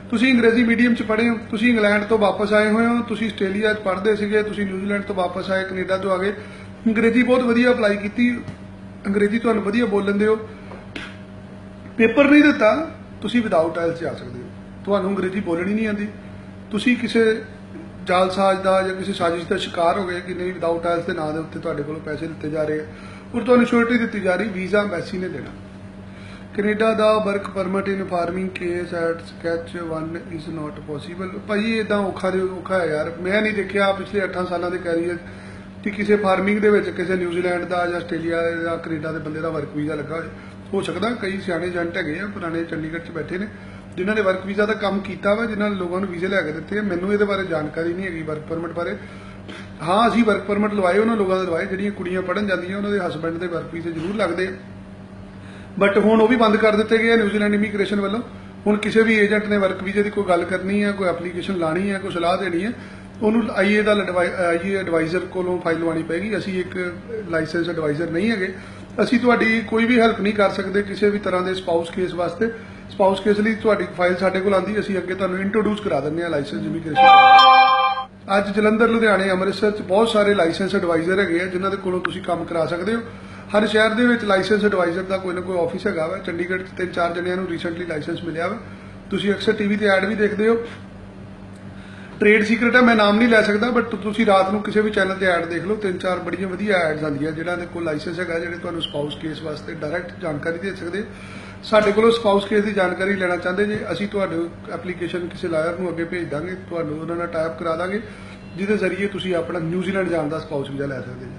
ਤੁਸੀਂ ਅੰਗਰੇਜ਼ੀ ਮੀਡੀਅਮ ਚ ਪੜ੍ਹੇ ਹੋ, ਤੁਸੀਂ ਇੰਗਲੈਂਡ ਤੋਂ ਵਾਪਸ ਆਏ ਹੋਏ ਹੋ, ਤੁਸੀਂ ਆਸਟ੍ਰੇਲੀਆ ਚ ਪੜ੍ਹਦੇ ਸੀਗੇ, ਤੁਸੀਂ ਨਿਊਜ਼ੀਲੈਂਡ ਤੋਂ ਵਾਪਸ ਆਏ, ਕੈਨੇਡਾ ਤੋਂ ਆ ਗਏ। ਅੰਗਰੇਜ਼ੀ ਬਹੁਤ ਵਧੀਆ ਅਪਲਾਈ ਕੀਤੀ। ਅੰਗਰੇਜ਼ੀ ਤੁਹਾਨੂੰ ਵਧੀਆ ਬੋਲ ਲੈਂਦੇ ਹੋ ਪੇਪਰ ਨਹੀਂ ਦਿੱਤਾ, ਤੁਸੀਂ ਵਿਦਆਊਟ ਆਇਲਸ ਜਾ ਸਕਦੇ ਹੋ। ਤੁਹਾਨੂੰ ਅੰਗਰੇਜ਼ੀ ਬੋਲਣੀ ਨਹੀਂ ਆਉਂਦੀ। ਤੁਸੀਂ ਕਿਸੇ ਜਾਲਸਾਜ਼ ਦਾ ਜਾਂ ਕਿਸੇ ਸਾਜ਼ਿਸ਼ ਦਾ ਸ਼ਿਕਾਰ ਹੋ ਗਏ ਕਿ ਨਹੀਂ ਵਿਦਆਊਟ ਆਇਲਸ ਦੇ ਨਾਂ ਦੇ ਉੱਤੇ ਤੁਹਾਡੇ ਕੋਲੋਂ ਪੈਸੇ ਦਿੱਤੇ ਜਾ ਰਹੇ ਆ, ਔਰ ਤੁਹਾਨੂੰ ਸ਼ੋਰਟੀ ਦਿੱਤੀ ਜਾ ਰਹੀ ਵੀਜ਼ਾ ਐਮਬੈਸੀ ਨੇ ਦੇਣਾ। Canada the work permit in farming case at sketch 1 is not possible ਭਾਈ ਇਦਾਂ ਔਖਾ ਦੇ ਔਖਾ ਹੈ ਯਾਰ। ਮੈਂ ਨਹੀਂ ਦੇਖਿਆ ਪਿਛਲੇ 8 ਸਾਲਾਂ ਦੇ ਕੈਰੀਅਰ ਕਿ ਕਿਸੇ ਫਾਰਮਿੰਗ ਦੇ ਵਿੱਚ ਕਿਸੇ ਨਿਊਜ਼ੀਲੈਂਡ ਦਾ ਜਾਂ ਆਸਟ੍ਰੇਲੀਆ ਜਾਂ ਕੈਨੇਡਾ ਦੇ ਬੰਦੇ ਦਾ ਵਰਕ ਵੀਜ਼ਾ ਲੱਗਾ ਹੋਵੇ ਹੋ ਸਕਦਾ ਕਈ ਸਿਆਣੇ ਏਜੰਟ ਹੈਗੇ ਆ, ਪੁਰਾਣੇ ਚੰਡੀਗੜ੍ਹ 'ਚ ਬੈਠੇ ਨੇ। ਜਿਨ੍ਹਾਂ ਨੇ ਵਰਕ ਵੀਜ਼ਾ ਦਾ ਕੰਮ ਕੀਤਾ ਵਾ, ਜਿਨ੍ਹਾਂ ਨੇ ਲੋਕਾਂ ਨੂੰ ਵੀਜ਼ੇ ਲੈ ਕੇ ਦਿੱਤੇ ਮੈਨੂੰ ਇਹਦੇ ਬਾਰੇ ਜਾਣਕਾਰੀ ਨਹੀਂ ਹੈਗੀ ਵਰਕ ਪਰਮਿਟ ਬਾਰੇ। ਹਾਂ, ਅਸੀਂ ਵਰਕ ਪਰਮਿਟ ਲਵਾਏ, ਉਹਨਾਂ ਲੋਕਾਂ ਦੇ ਲਵਾਏ, ਜਿਹੜੀਆਂ ਕੁੜੀਆਂ ਪੜਨ ਜਾਂਦੀਆਂ, ਉਹਨਾਂ ਦੇ ਹਸਬੰਡ ਦੇ ਵਰਕ ਵੀਜ਼ੇ ਜ਼ਰੂਰ ਲੱਗਦੇ ਬਟ ਹੁਣ ਉਹ ਵੀ ਬੰਦ ਕਰ ਦਿੱਤੇ ਗਏ ਨਿਊਜ਼ੀਲੈਂਡ ਇਮੀਗ੍ਰੇਸ਼ਨ ਵੱਲੋਂ। ਹੁਣ ਕਿਸੇ ਵੀ ਏਜੰਟ ਨੇ ਵਰਕ ਵੀਜ਼ੇ ਦੀ ਕੋਈ ਗੱਲ ਕਰਨੀ ਹੈ ਕੋਈ ਐਪਲੀਕੇਸ਼ਨ ਲਾਣੀ ਹੈ ਕੋਈ ਸਲਾਹ ਦੇਣੀ ਹੈ ਉਹਨੂੰ ਆਈਏ ਦਾ ਆਈਏ ਐਡਵਾਈਜ਼ਰ ਕੋਲੋਂ ਫਾਈਲ ਲਵਾਉਣੀ ਪੈਗੀ ਅਸੀਂ ਇੱਕ ਲਾਇਸੈਂਸ ਐਡਵਾਈਜ਼ਰ ਨਹੀਂ ਹੈਗੇ। ਅਸੀਂ ਤੁਹਾਡੀ ਕੋਈ ਵੀ ਹੈਲਪ ਨਹੀਂ ਕਰ ਸਕਦੇ ਕਿਸੇ ਵੀ ਤਰ੍ਹਾਂ ਦੇ ਸਪਾਊਸ ਕੇਸ ਵਾਸਤੇ। ਸਪਾਊਸ ਕੇਸ ਲਈ ਤੁਹਾਡੀ ਫਾਈਲ ਸਾਡੇ ਕੋਲ ਆਂਦੀ ਅਸੀਂ ਅੱਗੇ ਤੁਹਾਨੂੰ ਇੰਟਰੋਡਿਊਸ ਕਰਾ ਦਿੰਦੇ ਹਾਂ ਲਾਇਸੈਂਸ ਇਮੀਗ੍ਰੇਸ਼ਨ ਅੱਜ ਜਲੰਧਰ, ਲੁਧਿਆਣੇ, ਅੰਮ੍ਰਿਤਸਰ ਚ ਬਹੁਤ ਸਾਰੇ ਲਾਇਸੈਂਸ ਐਡਵਾਈਜ਼ਰ ਹੈਗੇ ਆ, ਜਿਨ੍ਹਾਂ ਦੇ ਕੋਲੋਂ ਤੁਸੀਂ ਕੰਮ ਕਰਾ ਸਕਦੇ ਹੋ। ਹਰ ਸ਼ਹਿਰ ਦੇ ਵਿੱਚ ਲਾਇਸੈਂਸ ਐਡਵਾਈਜ਼ਰ ਦਾ ਕੋਈ ਨਾ ਕੋਈ ਆਫਿਸ ਹੈਗਾ ਵਾ। ਚੰਡੀਗੜ੍ਹ ਚ ਤਿੰਨ ਚਾਰ ਜਣਿਆਂ ਨੂੰ ਰੀਸੈਂਟਲੀ ਲਾਇਸੈਂਸ ਮਿਲਿਆ ਵਾ। ਤੁਸੀਂ ਅਕਸਰ ਟੀਵੀ ਤੇ ਐਡ ਵੀ ਦੇਖਦੇ ਹੋ। ਟ੍ਰੇਡ ਸੀਕ੍ਰੇਟ ਹੈ ਮੈਂ ਨਾਮ ਨਹੀਂ ਲੈ ਸਕਦਾ ਬਟ ਤੁਸੀਂ ਰਾਤ ਨੂੰ ਕਿਸੇ ਵੀ ਚੈਨਲ ਤੇ ਐਡ ਦੇਖ ਲਓ। ਤਿੰਨ ਚਾਰ ਬੜੀਆਂ ਵਧੀਆ ਐਡਸ ਆਉਂਦੀਆਂ ਜਿਹੜਾ ਦੇ ਕੋਲ ਲਾਇਸੈਂਸ ਹੈਗਾ, ਜਿਹੜੇ ਤੁਹਾਨੂੰ ਸਪਾਊਸ ਕੇਸ ਵਾਸਤੇ ਡਾਇਰੈਕਟ ਜਾਣਕਾਰੀ ਦੇ ਸਕਦੇ ਸਾਡੇ ਕੋਲੋਂ ਸਪਾਊਸ ਕੇਸ ਦੀ ਜਾਣਕਾਰੀ ਲੈਣਾ ਚਾਹੁੰਦੇ ਜੇ, ਅਸੀਂ ਤੁਹਾਡੇ ਐਪਲੀਕੇਸ਼ਨ ਕਿਸੇ ਲਾਇਰ ਨੂੰ ਅੱਗੇ ਭੇਜ ਦਾਂਗੇ, ਤੁਹਾਨੂੰ ਉਹਨਾਂ ਨਾਲ ਟਾਈਪ ਕਰਾ ਦਾਂਗੇ, ਜਿਹਦੇ ਜ਼ਰੀਏ ਤੁਸੀਂ ਆਪਣਾ ਨਿਊਜ਼ੀਲੈਂਡ ਜਾਣ ਦਾ ਸਪਾਊਸ ਵੀਜ਼ਾ ਲੈ ਸਕਦੇ ਜੀ।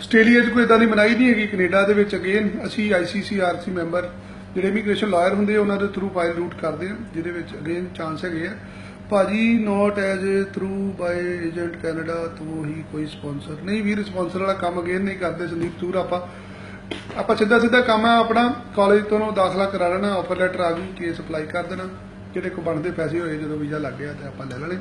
ਆਸਟ੍ਰੇਲੀਆ 'ਚ ਕੋਈ ਇਦਾਂ ਦੀ ਮਨਾਈ ਨਹੀਂ ਹੈਗੀ, ਕੈਨੇਡਾ ਦੇ ਵਿੱਚ ਅਗੇਨ ਅਸੀਂ ਆਈਸੀਸੀਆਰਸੀ ਮੈਂਬਰ ਜਿਹੜੇ ਇਮੀਗ੍ਰੇਸ਼ਨ ਲਾਇਰ ਹੁੰਦੇ ਉਹਨਾਂ ਦੇ ਥਰੂ ਬਾਈ ਰੂਟ ਕਰਦੇ ਆ, ਜਿਹਦੇ ਵਿੱਚ ਅਗੇਨ ਚਾਂਸ ਹੈਗੇ ਆ। ਭਾਜੀ not as through by agent Canada ਤੋਂ ਹੀ ਕੋਈ ਸਪਾਂਸਰ ਨਹੀਂ, ਵੀਰ ਸਪਾਂਸਰ ਵਾਲਾ ਕੰਮ ਅਗੇਨ ਨਹੀਂ ਕਰਦੇ, ਸੰਦੀਪ ਤੂਰ ਆਪਾਂ। ਆਪਾਂ ਸਿੱਧਾ ਸਿੱਧਾ ਕੰਮ ਆ, ਆਪਣਾ ਕਾਲਜ ਤੋਂ ਦਾਖਲਾ ਕਰਾ ਲੈਣਾ ਆਫਰ ਲੈਟਰ ਆ ਗਈ ਕੇਸ ਅਪਲਾਈ ਕਰ ਦੇਣਾ ਜਿਹੜੇ ਕੋ ਬਣਦੇ ਪੈਸੇ ਹੋਏ, ਜਦੋਂ ਵੀਜ਼ਾ ਲੱਗ ਗਿਆ ਤੇ ਆਪਾਂ ਲੈ ਲੈਣੇ।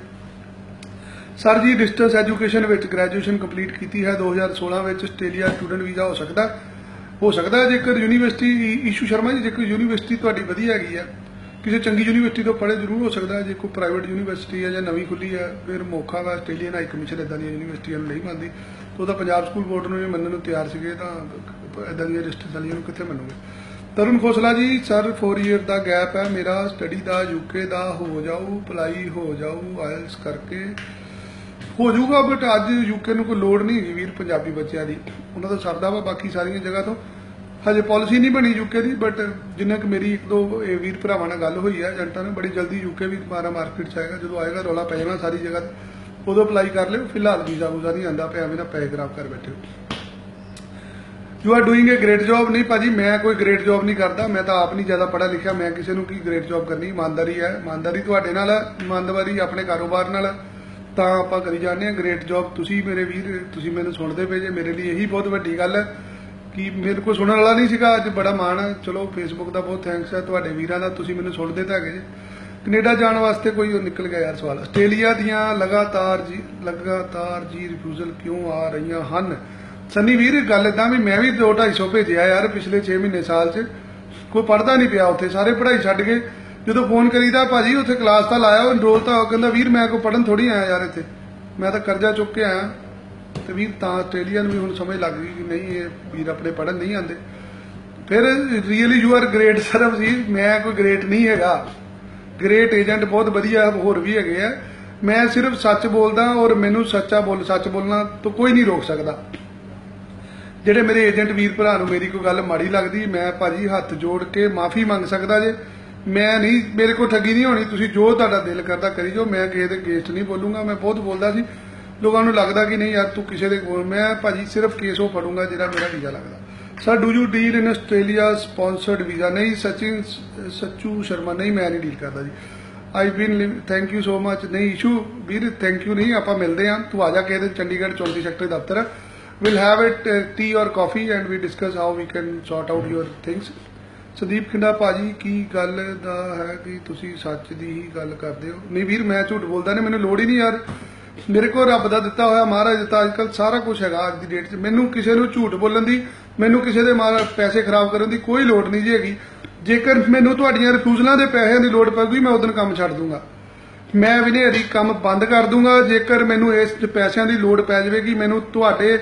ਸਰ ਜੀ ਡਿਸਟੈਂਸ ਐਜੂਕੇਸ਼ਨ ਵਿੱਚ ਗ੍ਰੈਜੂਏਸ਼ਨ ਕੰਪਲੀਟ ਕੀਤੀ ਹੈ 2016 ਵਿੱਚ ਆਸਟ੍ਰੇਲੀਆ ਸਟੂਡੈਂਟ ਵੀਜ਼ਾ ਹੋ ਸਕਦਾ। ਹੋ ਸਕਦਾ ਹੈ ਜੇਕਰ ਯੂਨੀਵਰਸਿਟੀ ਇਸ਼ੂ ਸ਼ਰਮਾ ਜੀ, ਜੇਕਰ ਯੂਨੀਵਰਸਿਟੀ ਤੁਹਾਡੀ ਵਧੀਆ ਹੈਗੀ ਹੈ ਕਿਸੇ ਚੰਗੀ ਯੂਨੀਵਰਸਿਟੀ ਤੋਂ ਪੜ੍ਹੇ ਜ਼ਰੂਰ ਹੋ ਸਕਦਾ ਜੇ ਕੋਈ ਪ੍ਰਾਈਵੇਟ ਯੂਨੀਵਰਸਿਟੀ ਹੈ ਜਾਂ ਨਵੀਂ ਖੁੱਲੀ ਹੈ, ਫਿਰ ਮੌਕਾ ਵਾ ਆਸਟ੍ਰੇਲੀਅਨ ਹਾਈ ਕਮਿਸ਼ਨ ਇਦਾਂ ਦੀਆਂ ਯੂਨੀਵਰਸਿਟੀਆਂ ਨੂੰ ਨਹੀਂ ਮੰਨਦੀ ਤਾਂ ਉਹਦਾ ਪੰਜਾਬ ਸਕੂਲ ਬੋਰਡ ਨੂੰ ਵੀ ਮੰਨਣ ਨੂੰ ਤਿਆਰ ਸੀਗੇ, ਤਾਂ ਇਦਾਂ ਦੀਆਂ ਡਿਸਟੈਂਸ ਨੂੰ ਕਿੱਥੇ ਮੰਨੋਗੇ? ਤਰੁਣ ਖੋਸਲਾ ਜੀ, ਸਰ 4 ਇਅਰ ਦਾ ਗੈਪ ਹੈ ਮੇਰਾ ਸਟੱਡੀ ਦਾ ਯੂਕੇ ਦਾ, ਹੋ ਜਾਊ ਅਪਲਾਈ ਹੋ ਜਾਊ ਆਇਲਸ ਕਰਕੇ। ਹੋ ਜਾਊਗਾ ਬਟ ਅੱਜ ਯੂਕੇ ਨੂੰ ਕੋਈ ਲੋੜ ਨਹੀਂ ਹੈਗੀ ਵੀਰ, ਪੰਜਾਬੀ ਬੱਚਿਆਂ ਦੀ। ਉਹਨਾਂ ਦਾ ਸਰਦਾ ਵਾ ਬਾਕੀ ਸਾਰੀਆਂ ਜਗ੍ਹਾ ਤੋਂ। ਹਜੇ ਪਾਲਿਸੀ ਨਹੀਂ ਬਣੀ ਯੂਕੇ ਦੀ ਬਟ ਜਿੰਨਾ ਕਿ ਮੇਰੀ ਇੱਕ ਦੋ ਵੀਰ ਭਰਾਵਾਂ ਨਾਲ ਗੱਲ ਹੋਈ ਹੈ, ਏਜੰਟਾਂ ਨੇ ਬੜੀ ਜਲਦੀ ਯੂਕੇ ਵੀ ਦੁਬਾਰਾ ਮਾਰਕੀਟ 'ਚ ਆਏਗਾ। ਜਦੋਂ ਆਏਗਾ, ਰੌਲਾ ਪੈ ਜਾਣਾ ਸਾਰੀ ਜਗ੍ਹਾ ਤੇ। ਉਦੋਂ ਅਪਲਾਈ ਕਰ ਲਿਓ, ਫਿਲਹਾਲ ਵੀਜ਼ਾ ਵੂਜ਼ਾ ਨਹੀਂ ਆਂਦਾ ਪਿਆ ਐਵੇਂ ਨਾ ਪੈਸੇ ਖਰਾਬ ਕਰ ਬੈਠੇ you are doing a great job ਨਹੀਂ ਭਾਜੀ, ਮੈਂ ਕੋਈ ਗ੍ਰੇਟ ਜੌਬ ਨਹੀਂ ਕਰਦਾ, ਮੈਂ ਤਾਂ ਆਪ ਨਹੀਂ ਜ਼ਿਆਦਾ ਪੜ੍ਹਿਆ ਲਿਖਿਆ, ਮੈਂ ਕਿਸੇ ਨੂੰ ਕੀ ਗ੍ਰੇਟ ਜੌਬ ਕਰਨੀ, ਇਮਾਨਦਾਰੀ ਹੈ, ਇਮਾਨਦਾਰੀ ਤੁਹਾਡੇ ਨਾਲ ਇਮਾਨਦਾਰੀ ਆਪਣੇ ਕਾਰੋਬਾਰ ਨਾਲ ਤਾਂ ਆਪਾਂ ਕਰੀ ਜਾਂਦੇ ਹਾਂ ਗ੍ਰੇਟ ਜੌਬ ਤੁਸੀਂ ਮੇਰੇ ਵੀਰ, ਤੁਸੀਂ ਮੈਨੂੰ ਸੁਣਦੇ ਪਏ ਜੇ, ਮੇਰੇ ਲਈ ਇਹੀ ਬਹੁਤ ਵੱਡੀ ਗੱਲ ਹੈ ਕਿ ਮੇਰੇ ਕੋਲ ਸੁਣਨ ਵਾਲਾ ਨਹੀਂ ਸੀਗਾ, ਅੱਜ ਬੜਾ ਮਾਣ ਹੈ। ਚਲੋ ਫੇਸਬੁੱਕ ਦਾ ਬਹੁਤ ਥੈਂਕਸ ਹੈ, ਤੁਹਾਡੇ ਵੀਰਾਂ ਦਾ, ਤੁਸੀਂ ਮੈਨੂੰ ਸੁਣਦੇ ਤਾਂ ਹੈਗੇ ਜੇ। ਕੈਨੇਡਾ ਜਾਣ ਵਾਸਤੇ ਕੋਈ ਉਹ ਨਿਕਲ ਗਿਆ ਯਾਰ ਸਵਾਲ। ਆਸਟ੍ਰੇਲੀਆ ਦੀਆਂ ਲਗਾਤਾਰ ਜੀ ਲਗਾਤਾਰ ਜੀ ਰਿਫਿਊਜ਼ਲ ਕਿਉਂ ਆ ਰਹੀਆਂ ਹਨ? ਸੰਨੀ ਵੀਰ, ਗੱਲ ਇਦਾਂ ਵੀ ਮੈਂ ਵੀ 2 250 ਭੇਜਿਆ ਯਾਰ ਪਿਛਲੇ 6 ਮਹੀਨੇ ਸਾਲ 'ਚ। ਕੋਈ ਪੜਦਾ ਨਹੀਂ ਪਿਆ ਉੱਥੇ, ਸਾਰੇ ਪੜ੍ਹਾਈ ਛੱਡ ਕੇ। ਜਦੋਂ ਫੋਨ ਕਰੀਦਾ, ਭਾਜੀ, ਉੱਥੇ ਕਲਾਸ ਤਾਂ ਲਾਇਆ, ਉਹ enroll ਤਾਂ ਉਹ ਕਹਿੰਦਾ, ਵੀਰ, ਮੈਂ ਕੋਈ ਪੜਨ ਥੋੜੀ ਆਇਆ ਯਾਰ ਇੱਥੇ। ਮੈਂ ਤਾਂ ਕਰਜ਼ਾ ਚੁੱਕ ਕੇ ਆਇਆ। ਤੇ ਵੀਰ, ਤਾਂ ਆਸਟ੍ਰੇਲੀਅਨ ਵੀ ਹੁਣ ਸਮਝ ਲੱਗ ਗਈ ਕਿ ਨਹੀਂ, ਇਹ ਵੀਰ ਆਪਣੇ ਪੜਨ ਨਹੀਂ ਆਉਂਦੇ। ਫਿਰ ਰੀਅਲੀ ਯੂ ਆਰ ਗ੍ਰੇਟ ਸਰਵ ਜੀ ਮੈਂ ਕੋਈ ਗ੍ਰੇਟ ਨਹੀਂ ਹੈਗਾ। ਗ੍ਰੇਟ ਏਜੰਟ ਬਹੁਤ ਵਧੀਆ ਹੋਰ ਵੀ ਹੈਗੇ ਆ। ਮੈਂ ਸਿਰਫ ਸੱਚ ਬੋਲਦਾ ਔਰ ਮੈਨੂੰ ਸੱਚਾ ਬੋਲ, ਸੱਚ ਬੋਲਣਾ ਤੋਂ ਕੋਈ ਨਹੀਂ ਰੋਕ ਸਕਦਾ। ਜਿਹੜੇ ਮੇਰੇ ਏਜੰਟ ਵੀਰ ਭਰਾ ਨੂੰ ਮੇਰੀ ਕੋਈ ਗੱਲ ਮਾੜੀ ਲੱਗਦੀ, ਮੈਂ ਭਾਜੀ ਹੱਥ ਜੋੜ ਕੇ ਮਾਫੀ ਮੰਗ ਸਕਦਾ ਜੇ। ਮੈਂ ਨਹੀਂ, ਮੇਰੇ ਕੋਲ ਠੱਗੀ ਨਹੀਂ ਹੋਣੀ, ਤੁਸੀਂ ਜੋ ਤੁਹਾਡਾ ਦਿਲ ਕਰਦਾ ਕਰੀ ਜੋ ਮੈਂ ਕਿਸੇ ਦੇ ਅਗੇਂਸਟ ਨਹੀਂ ਬੋਲੂੰਗਾ, ਮੈਂ ਬਹੁਤ ਬੋਲਦਾ ਸੀ। ਲੋਕਾਂ ਨੂੰ ਲੱਗਦਾ ਕਿ ਨਹੀਂ ਯਾਰ, ਤੂੰ ਕਿਸੇ ਦੇ ਕੋਲ, ਮੈਂ ਭਾਜੀ ਸਿਰਫ ਕੇਸ ਉਹ ਫੜੂੰਗਾ ਜਿਹੜਾ ਮੇਰਾ ਵੀਜ਼ਾ ਲੱਗਦਾ। Sir, do you deal in Australia sponsored visa? ਨਹੀਂ, ਸਚਿਨ, ਸੱਚੂ ਸ਼ਰਮਾ, ਨਹੀਂ, ਮੈਂ ਨਹੀਂ ਡੀਲ ਕਰਦਾ ਜੀ। I been thank you so much ਨਹੀਂ, ਇਸ਼ੂ, ਵੀਰ ਥੈਂਕ ਯੂ ਨਹੀਂ, ਆਪਾਂ ਮਿਲਦੇ ਹਾਂ ਤੂੰ ਆ ਜਾ ਕੇ ਚੰਡੀਗੜ੍ਹ 34 ਸੈਕਟਰ ਦਫ਼ਤਰ। We'll have it uh, tea or coffee and we discuss how we can sort out your things. Sandeep ਖਿੰਡਾ ਭਾਜੀ ਕੀ ਗੱਲ ਦਾ ਹੈ ਕਿ ਤੁਸੀਂ ਸੱਚ ਦੀ ਹੀ ਗੱਲ ਕਰਦੇ ਹੋ ਨਹੀਂ ਵੀਰ ਮੈਂ ਝੂਠ ਬੋਲਦਾ ਨਹੀਂ ਮੈਨੂੰ ਲੋੜ ਹੀ ਨਹੀਂ ਯਾਰ ਮੇਰੇ ਕੋਲ ਰੱਬ ਦਾ ਦਿੱਤਾ ਹੋਇਆ ਮਹਾਰਾਜ ਦਿੱਤਾ ਅੱਜਕੱਲ ਸਾਰਾ ਕੁਝ ਹੈਗਾ ਅੱਜ ਦੀ ਡੇਟ 'ਚ। ਮੈਨੂੰ ਕਿਸੇ ਨੂੰ ਝੂਠ ਬੋਲਣ ਦੀ ਮੈਨੂੰ ਕਿਸੇ ਦੇ ਮਾਰ ਪੈਸੇ ਖਰਾਬ ਕਰਨ ਦੀ ਕੋਈ ਲੋੜ ਨਹੀਂ ਜੀ ਹੈਗੀ ਜੇਕਰ ਮੈਨੂੰ ਤੁਹਾਡੀਆਂ ਰਿਫਿਊਜ਼ਲਾਂ ਦੇ ਪੈਸਿਆਂ ਦੀ ਲੋੜ ਪਊਗੀ ਮੈਂ ਉਦੋਂ ਕੰਮ ਛੱਡ ਦੂੰਗਾ ਮੈਂ ਵਿਨੇਰੀ ਕੰਮ ਬੰਦ ਕਰ ਦੂੰਗਾ ਜੇਕਰ ਮੈਨੂੰ ਇਸ ਪੈਸਿਆਂ ਦੀ ਲੋੜ ਪੈ ਜਾਵੇਗੀ ਮੈਨੂੰ ਤੁਹਾਡੇ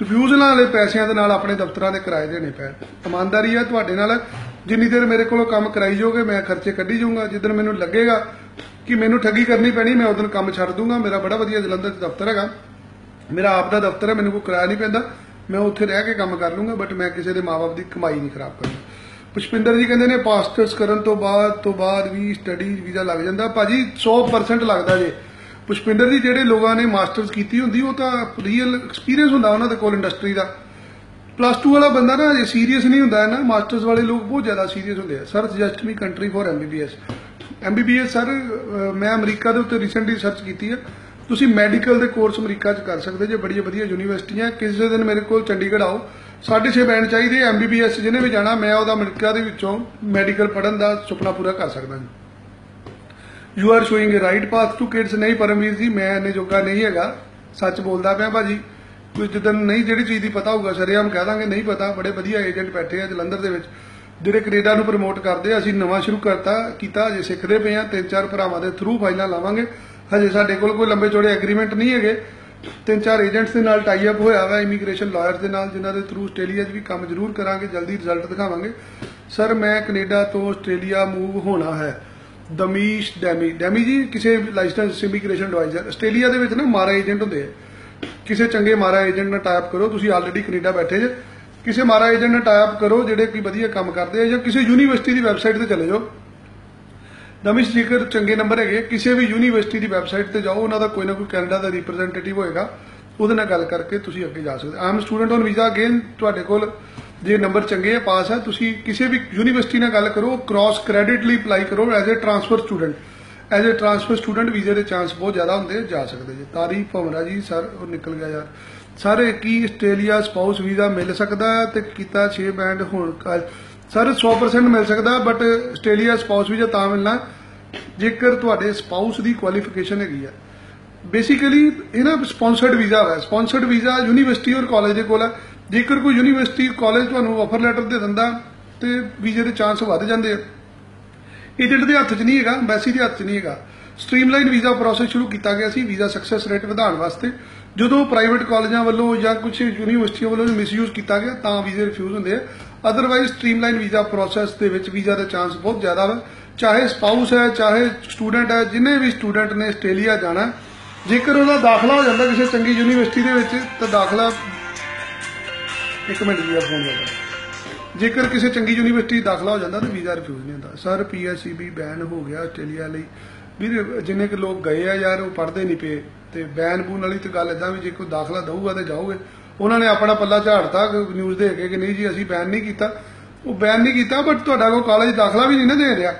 ਰਿਫਿਊਜ਼ਲਾਂ ਵਾਲੇ ਪੈਸਿਆਂ ਦੇ ਨਾਲ ਆਪਣੇ ਦਫ਼ਤਰਾਂ ਦੇ ਕਿਰਾਏ ਦੇਣੇ ਪੈਣ ਇਮਾਨਦਾਰੀ ਹੈ ਤੁਹਾਡੇ ਨਾਲ। ਜਿੰਨੀ ਦੇਰ ਮੇਰੇ ਕੋਲੋਂ ਕੰਮ ਕਰਾਈ ਜਾਓਗੇ, ਮੈਂ ਖਰਚੇ ਕੱਢੀ ਜਾਊਂਗਾ। ਜਿੱਦਣ ਮੈਨੂੰ ਲੱਗੇਗਾ ਕਿ ਮੈਨੂੰ ਠੱਗੀ ਕਰਨੀ ਪੈਣੀ, ਮੈਂ ਉਦੋਂ ਕੰਮ ਛੱਡ ਦੂੰਗਾ। ਮੇਰਾ ਬੜਾ ਵਧੀਆ ਜਲੰਧਰ 'ਚ ਦਫ਼ਤਰ ਹੈਗਾ। ਮੇਰਾ ਆਪ ਦਾ ਦਫ਼ਤਰ ਹੈ, ਮੈਨੂੰ ਕੋਈ ਕਿਰਾਇਆ ਨਹੀਂ ਪੈਂਦਾ। ਮੈਂ ਉੱਥੇ ਰਹਿ ਕੇ ਕੰਮ ਕਰ ਲੂੰਗਾ ਬਟ ਮੈਂ ਕਿਸੇ ਦੇ ਮਾਪੇ ਦੀ ਕਮਾਈ ਨਹੀਂ ਖਰਾਬ ਕਰਨੀ। ਪੁਸ਼ਪਿੰਦਰ ਜੀ ਕਹਿੰਦੇ ਨੇ ਪਾਸਟਰਸ ਕਰਨ ਤੋਂ ਬਾਅਦ ਤੋਂ ਬਾਅਦ ਵੀ ਸਟੱਡੀ ਵੀਜ਼ਾ ਲੱਗ ਜਾਂਦਾ। ਭਾਜੀ 100% ਲੱਗਦਾ ਜੇ। ਪੁਸ਼ਪਿੰਦਰ ਜੀ, ਜਿਹੜੇ ਲੋਕਾਂ ਨੇ ਮਾਸਟਰਸ ਕੀਤੀ ਹੁੰਦੀ, ਉਹ ਤਾਂ ਰੀਅਲ ਐਕਸਪੀਰੀਅੰਸ ਹੁੰਦਾ ਉਹਨਾਂ ਦੇ ਕੋਲ ਇੰਡਸਟਰੀ ਦਾ। ਪਲੱਸ 2 ਵਾਲਾ ਬੰਦਾ ਨਾ ਜੇ ਸੀਰੀਅਸ ਨਹੀਂ ਹੁੰਦਾ ਨਾ ਮਾਸਟਰਸ ਵਾਲੇ ਲੋਕ ਬਹੁਤ ਜ਼ਿਆਦਾ ਸੀਰੀਅਸ ਹੁੰਦੇ ਆ। Sir suggest me country for MBBS MBBS sir ਮੈਂ ਅਮਰੀਕਾ ਦੇ ਉੱਤੇ ਰੀਸੈਂਟਲੀ ਸਰਚ ਕੀਤੀ ਹੈ ਤੁਸੀਂ ਮੈਡੀਕਲ ਦੇ ਕੋਰਸ ਅਮਰੀਕਾ 'ਚ ਕਰ ਸਕਦੇ ਜੇ, ਬੜੀਆਂ ਵਧੀਆ ਯੂਨੀਵਰਸਿਟੀਆਂ ਕਿਸੇ ਦਿਨ ਮੇਰੇ ਕੋਲ ਚੰਡੀਗੜ੍ਹ ਆਓ। 6.5 ਬੈਂਡ ਚਾਹੀਦੇ ਐਮਬੀਬੀਐਸ ਜਿਹਨੇ ਵੀ ਜਾਣਾ, ਮੈਂ ਉਹਦਾ ਅਮਰੀਕਾ ਦੇ ਵਿੱਚੋਂ ਮੈਡੀਕਲ ਪੜਨ ਦਾ ਸੁਪਨਾ ਪੂਰਾ ਕਰ ਸਕਦਾ ਜੀ। You are showing a right path to kids ਨਹੀਂ ਪਰਮਵੀਰ ਜੀ ਮੈਂ ਇਹਨੇ ਜੋਗਾ ਨਹੀਂ ਹੈਗਾ ਸੱਚ ਬੋਲਦਾ ਪਿਆ ਭਾਜੀ ਕੋਈ ਜਦੋਂ ਨਹੀਂ ਜਿਹੜੀ ਚੀਜ਼ ਦੀ ਪਤਾ ਹੋਊਗਾ ਸ਼ਰੇਆਮ ਕਹਿ ਦਾਂਗੇ ਨਹੀਂ ਪਤਾ ਬੜੇ ਵਧੀਆ ਏਜੰਟ ਬੈਠੇ ਆ ਜਲੰਧਰ ਦੇ ਵਿੱਚ। ਜਿਹੜੇ ਕੈਨੇਡਾ ਨੂੰ ਪ੍ਰਮੋਟ ਕਰਦੇ, ਅਸੀਂ ਨਵਾਂ ਸ਼ੁਰੂ ਕਰਤਾ, ਕੀਤਾ, ਜੇ ਸਿੱਖਦੇ ਪਏ ਆ ਤਿੰਨ ਚਾਰ ਭਰਾਵਾਂ ਦੇ ਥਰੂ ਫਾਈਲਾਂ ਲਾਵਾਂਗੇ। ਹਜੇ ਸਾਡੇ ਕੋਲ ਕੋਈ ਲੰਬੇ ਚੌੜੇ ਐਗਰੀਮੈਂਟ ਨਹੀਂ ਹੈਗੇ। ਤਿੰਨ ਚਾਰ ਏਜੰਟਸ ਦੇ ਨਾਲ ਟਾਈ ਅਪ ਹੋਇਆ ਵਾ ਇਮੀਗ੍ਰੇਸ਼ਨ ਲਾਇਰਸ ਦੇ ਨਾਲ, ਜਿਨ੍ਹਾਂ ਦੇ ਥਰੂ ਆਸਟ੍ਰੇਲੀਆ 'ਚ ਵੀ ਕੰਮ ਜ਼ਰੂਰ ਕਰਾਂਗੇ, ਜਲਦੀ ਰਿਜ਼ਲਟ ਦਿਖਾਵਾਂਗੇ। ਸਰ ਮੈਂ ਕੈਨੇਡਾ ਤੋਂ ਆਸਟ੍ਰੇਲੀਆ ਮੂਵ ਹੋਣਾ ਹੈ। ਦਮੀਸ਼ ਡੈਮੀ। ਡੈਮੀ ਜੀ, ਕਿਸੇ ਲਾਇਸੈਂਸ ਇਮੀਗ੍ਰੇਸ਼ਨ ਐਡਵਾਈਜ਼ਰ। ਆਸਟ੍ਰੇਲੀਆ ਦੇ ਵਿੱਚ ਨਾ ਮਾਰਾ ਏਜੰਟ ਹੁੰਦੇ ਆ। ਕਿਸੇ ਚੰਗੇ ਮਾਰਾ ਏਜੰਟ ਨਾਲ ਟਾਈਪ ਕਰੋ, ਤੁਸੀਂ ਆਲਰੇਡੀ ਕੈਨੇਡਾ ਬੈਠੇ ਜੇ। ਕਿਸੇ ਮਾਰਾ ਏਜੰਟ ਨਾਲ ਟਾਈਪ ਕਰੋ, ਜਿਹੜੇ ਕੋਈ ਵਧੀਆ ਕੰਮ ਕਰਦੇ ਆ, ਜਾਂ ਕਿਸੇ ਯੂਨੀਵਰਸਿਟੀ ਦੀ ਵੈਬਸਾਈਟ ਤੇ ਚਲੇ ਜਾਓ। ਦਮਿਸ਼ ਜੇਕਰ ਚੰਗੇ ਨੰਬਰ ਹੈਗੇ, ਕਿਸੇ ਵੀ ਯੂਨੀਵਰਸਿਟੀ ਦੀ ਵੈਬਸਾਈਟ ਤੇ ਜਾਓ, ਉਹਨਾਂ ਦਾ ਕੋਈ ਨਾ ਕੋਈ ਕੈਨੇਡਾ ਦਾ ਰਿਪਰੈਜ਼ੈਂਟੇਟਿਵ ਹੋਏਗਾ। ਉਹਦੇ ਨਾਲ ਗੱਲ ਕਰਕੇ ਤੁਸੀਂ ਅੱਗੇ ਜਾ ਸਕਦੇ ਆਮ ਸਟੂਡੈਂਟ ਔਨ ਵੀਜ਼ਾ ਅਗੇਨ ਤੁਹਾਡੇ ਕੋਲ ਜੇ ਨੰਬਰ ਚੰਗੇ ਆ, ਪਾਸ ਹੈ ਤੁਸੀਂ ਕਿਸੇ ਵੀ ਯੂਨੀਵਰਸਿਟੀ ਨਾਲ ਗੱਲ ਕਰੋ ਕ੍ਰਾਸ ਕ੍ਰੈਡਿਟ ਲਈ ਅਪਲਾਈ ਕਰੋ as a transfer student as a transfer student ਵੀਜ਼ੇ ਦੇ ਚਾਂਸ ਬਹੁਤ ਜ਼ਿਆਦਾ ਹੁੰਦੇ, ਜਾ ਸਕਦੇ ਜੀ। ਤਾਰੀਫ ਭਵਰਾ ਜੀ, ਸਰ, ਉਹ ਨਿਕਲ ਗਿਆ ਯਾਰ। ਸਰ ਕੀ ਆਸਟ੍ਰੇਲੀਆ ਸਪਾਊਸ ਵੀਜ਼ਾ ਮਿਲ ਸਕਦਾ ਹੈ ਤੇ ਕੀਤਾ 6 ਬੈਂਡ ਹੁਣ ਸਰ 100% ਮਿਲ ਸਕਦਾ ਬਟ ਆਸਟ੍ਰੇਲੀਆ ਸਪਾਊਸ ਵੀਜ਼ਾ ਤਾਂ ਮਿਲਣਾ, ਜੇਕਰ ਤੁਹਾਡੇ ਸਪਾਊਸ ਦੀ ਕੁਆਲੀਫਿਕੇਸ਼ਨ ਹੈਗੀ ਆ। ਬੇਸਿਕਲੀ ਇਹ ਨਾ ਸਪਾਂਸਰਡ ਵੀਜ਼ਾ ਹੈ ਸਪਾਂਸਰਡ ਵੀਜ਼ਾ ਯੂਨੀਵਰਸਿਟੀ ਔਰ ਕਾਲਜ ਦੇ ਕੋਲ ਹੈ ਜੇਕਰ ਕੋਈ ਯੂਨੀਵਰਸਿਟੀ ਕਾਲਜ ਤੁਹਾਨੂੰ ਆਫਰ ਲੈਟਰ ਦੇ ਦਿੰਦਾ ਤੇ ਵੀਜ਼ੇ ਦੇ ਚਾਂਸ ਵੱਧ ਜਾਂਦੇ ਆ। ਏਜੰਟ ਦੇ ਹੱਥ 'ਚ ਨਹੀਂ ਹੈਗਾ ਐਮਬੈਸੀ ਦੇ ਹੱਥ 'ਚ ਨਹੀਂ ਹੈਗਾ। ਸਟ੍ਰੀਮਲਾਈਨ ਵੀਜ਼ਾ ਪ੍ਰੋਸੈਸ ਸ਼ੁਰੂ ਕੀਤਾ ਗਿਆ ਸੀ ਵੀਜ਼ਾ ਸਕਸੈਸ ਰੇਟ ਵਧਾਉਣ ਵਾਸਤੇ। ਜਦੋਂ ਪ੍ਰਾਈਵੇਟ ਕਾਲਜਾਂ ਵੱਲੋਂ ਜਾਂ ਕੁਝ ਯੂਨੀਵਰਸਿਟੀਆਂ ਵੱਲੋਂ ਮਿਸਯੂਜ਼ ਕੀਤਾ ਗਿਆ, ਤਾਂ ਵੀਜ਼ੇ ਰਿਫਿਊਜ਼ ਹੁੰਦੇ ਆ। ਅਦਰਵਾਈਜ਼ ਸਟ੍ਰੀਮਲਾਈਨ ਵੀਜ਼ਾ ਪ੍ਰੋਸੈਸ ਦੇ ਵਿੱਚ ਵੀਜ਼ਾ ਦਾ ਚਾਂਸ ਬਹੁਤ ਜ਼ਿਆਦਾ ਹੈ ਚਾਹੇ ਸਪਾਊਸ ਹੈ, ਚਾਹੇ ਸਟੂਡੈਂਟ ਹੈ, ਜਿੰਨੇ ਵੀ ਸਟੂਡੈਂਟ ਨੇ ਆਸਟ੍ਰੇਲੀਆ ਜਾਣਾ, ਜੇਕਰ ਉਹਦਾ ਦਾਖਲਾ ਹੋ ਜਾਂਦਾ ਕਿਸੇ ਚੰਗੀ ਯੂਨੀਵਰਸਿਟੀ ਦੇ ਵਿੱਚ, ਤਾਂ ਦਾਖਲਾ ਇੱਕ ਮਿੰਟ ਜੀ ਫੋਨ ਕਰਦਾ ਜੇਕਰ ਕਿਸੇ ਚੰਗੀ ਯੂਨੀਵਰਸਿਟੀ ਦਾਖਲਾ ਹੋ ਜਾਂਦਾ ਤਾਂ ਵੀਜ਼ਾ ਰਿਫਿਊਜ਼ ਨਹੀਂ ਹੁੰਦਾ। ਸਰ ਪੀਐਸਸੀਬੀ ਬੈਨ ਹੋ ਗਿਆ ਆਸਟ੍ਰੇਲੀਆ ਲਈ। ਵੀਰ, ਜਿੰਨੇ ਕੁ ਲੋਕ ਗਏ ਆ ਯਾਰ, ਉਹ ਪੜਦੇ ਨਹੀਂ ਪਏ। ਤੇ ਬੈਨ ਬੂਨ ਵਾਲੀ ਤਾਂ ਗੱਲ ਇਦਾਂ ਵੀ ਜੇ ਕੋਈ ਦਾਖਲਾ ਦਊਗਾ ਤੇ ਜਾਓਗੇ ਉਹਨਾਂ ਨੇ ਆਪਣਾ ਪੱਲਾ ਝਾੜਤਾ ਨਿਊਜ਼ ਦੇ ਕੇ ਕਿ ਨਹੀਂ ਜੀ, ਅਸੀਂ ਬੈਨ ਨਹੀਂ ਕੀਤਾ। ਉਹ ਬੈਨ ਨਹੀਂ ਕੀਤਾ ਬਟ ਤੁਹਾਡਾ ਕੋ ਕਾਲਜ ਦਾਖਲਾ ਵੀ ਨਹੀਂ ਨਾ ਦੇ ਰਿਹਾ।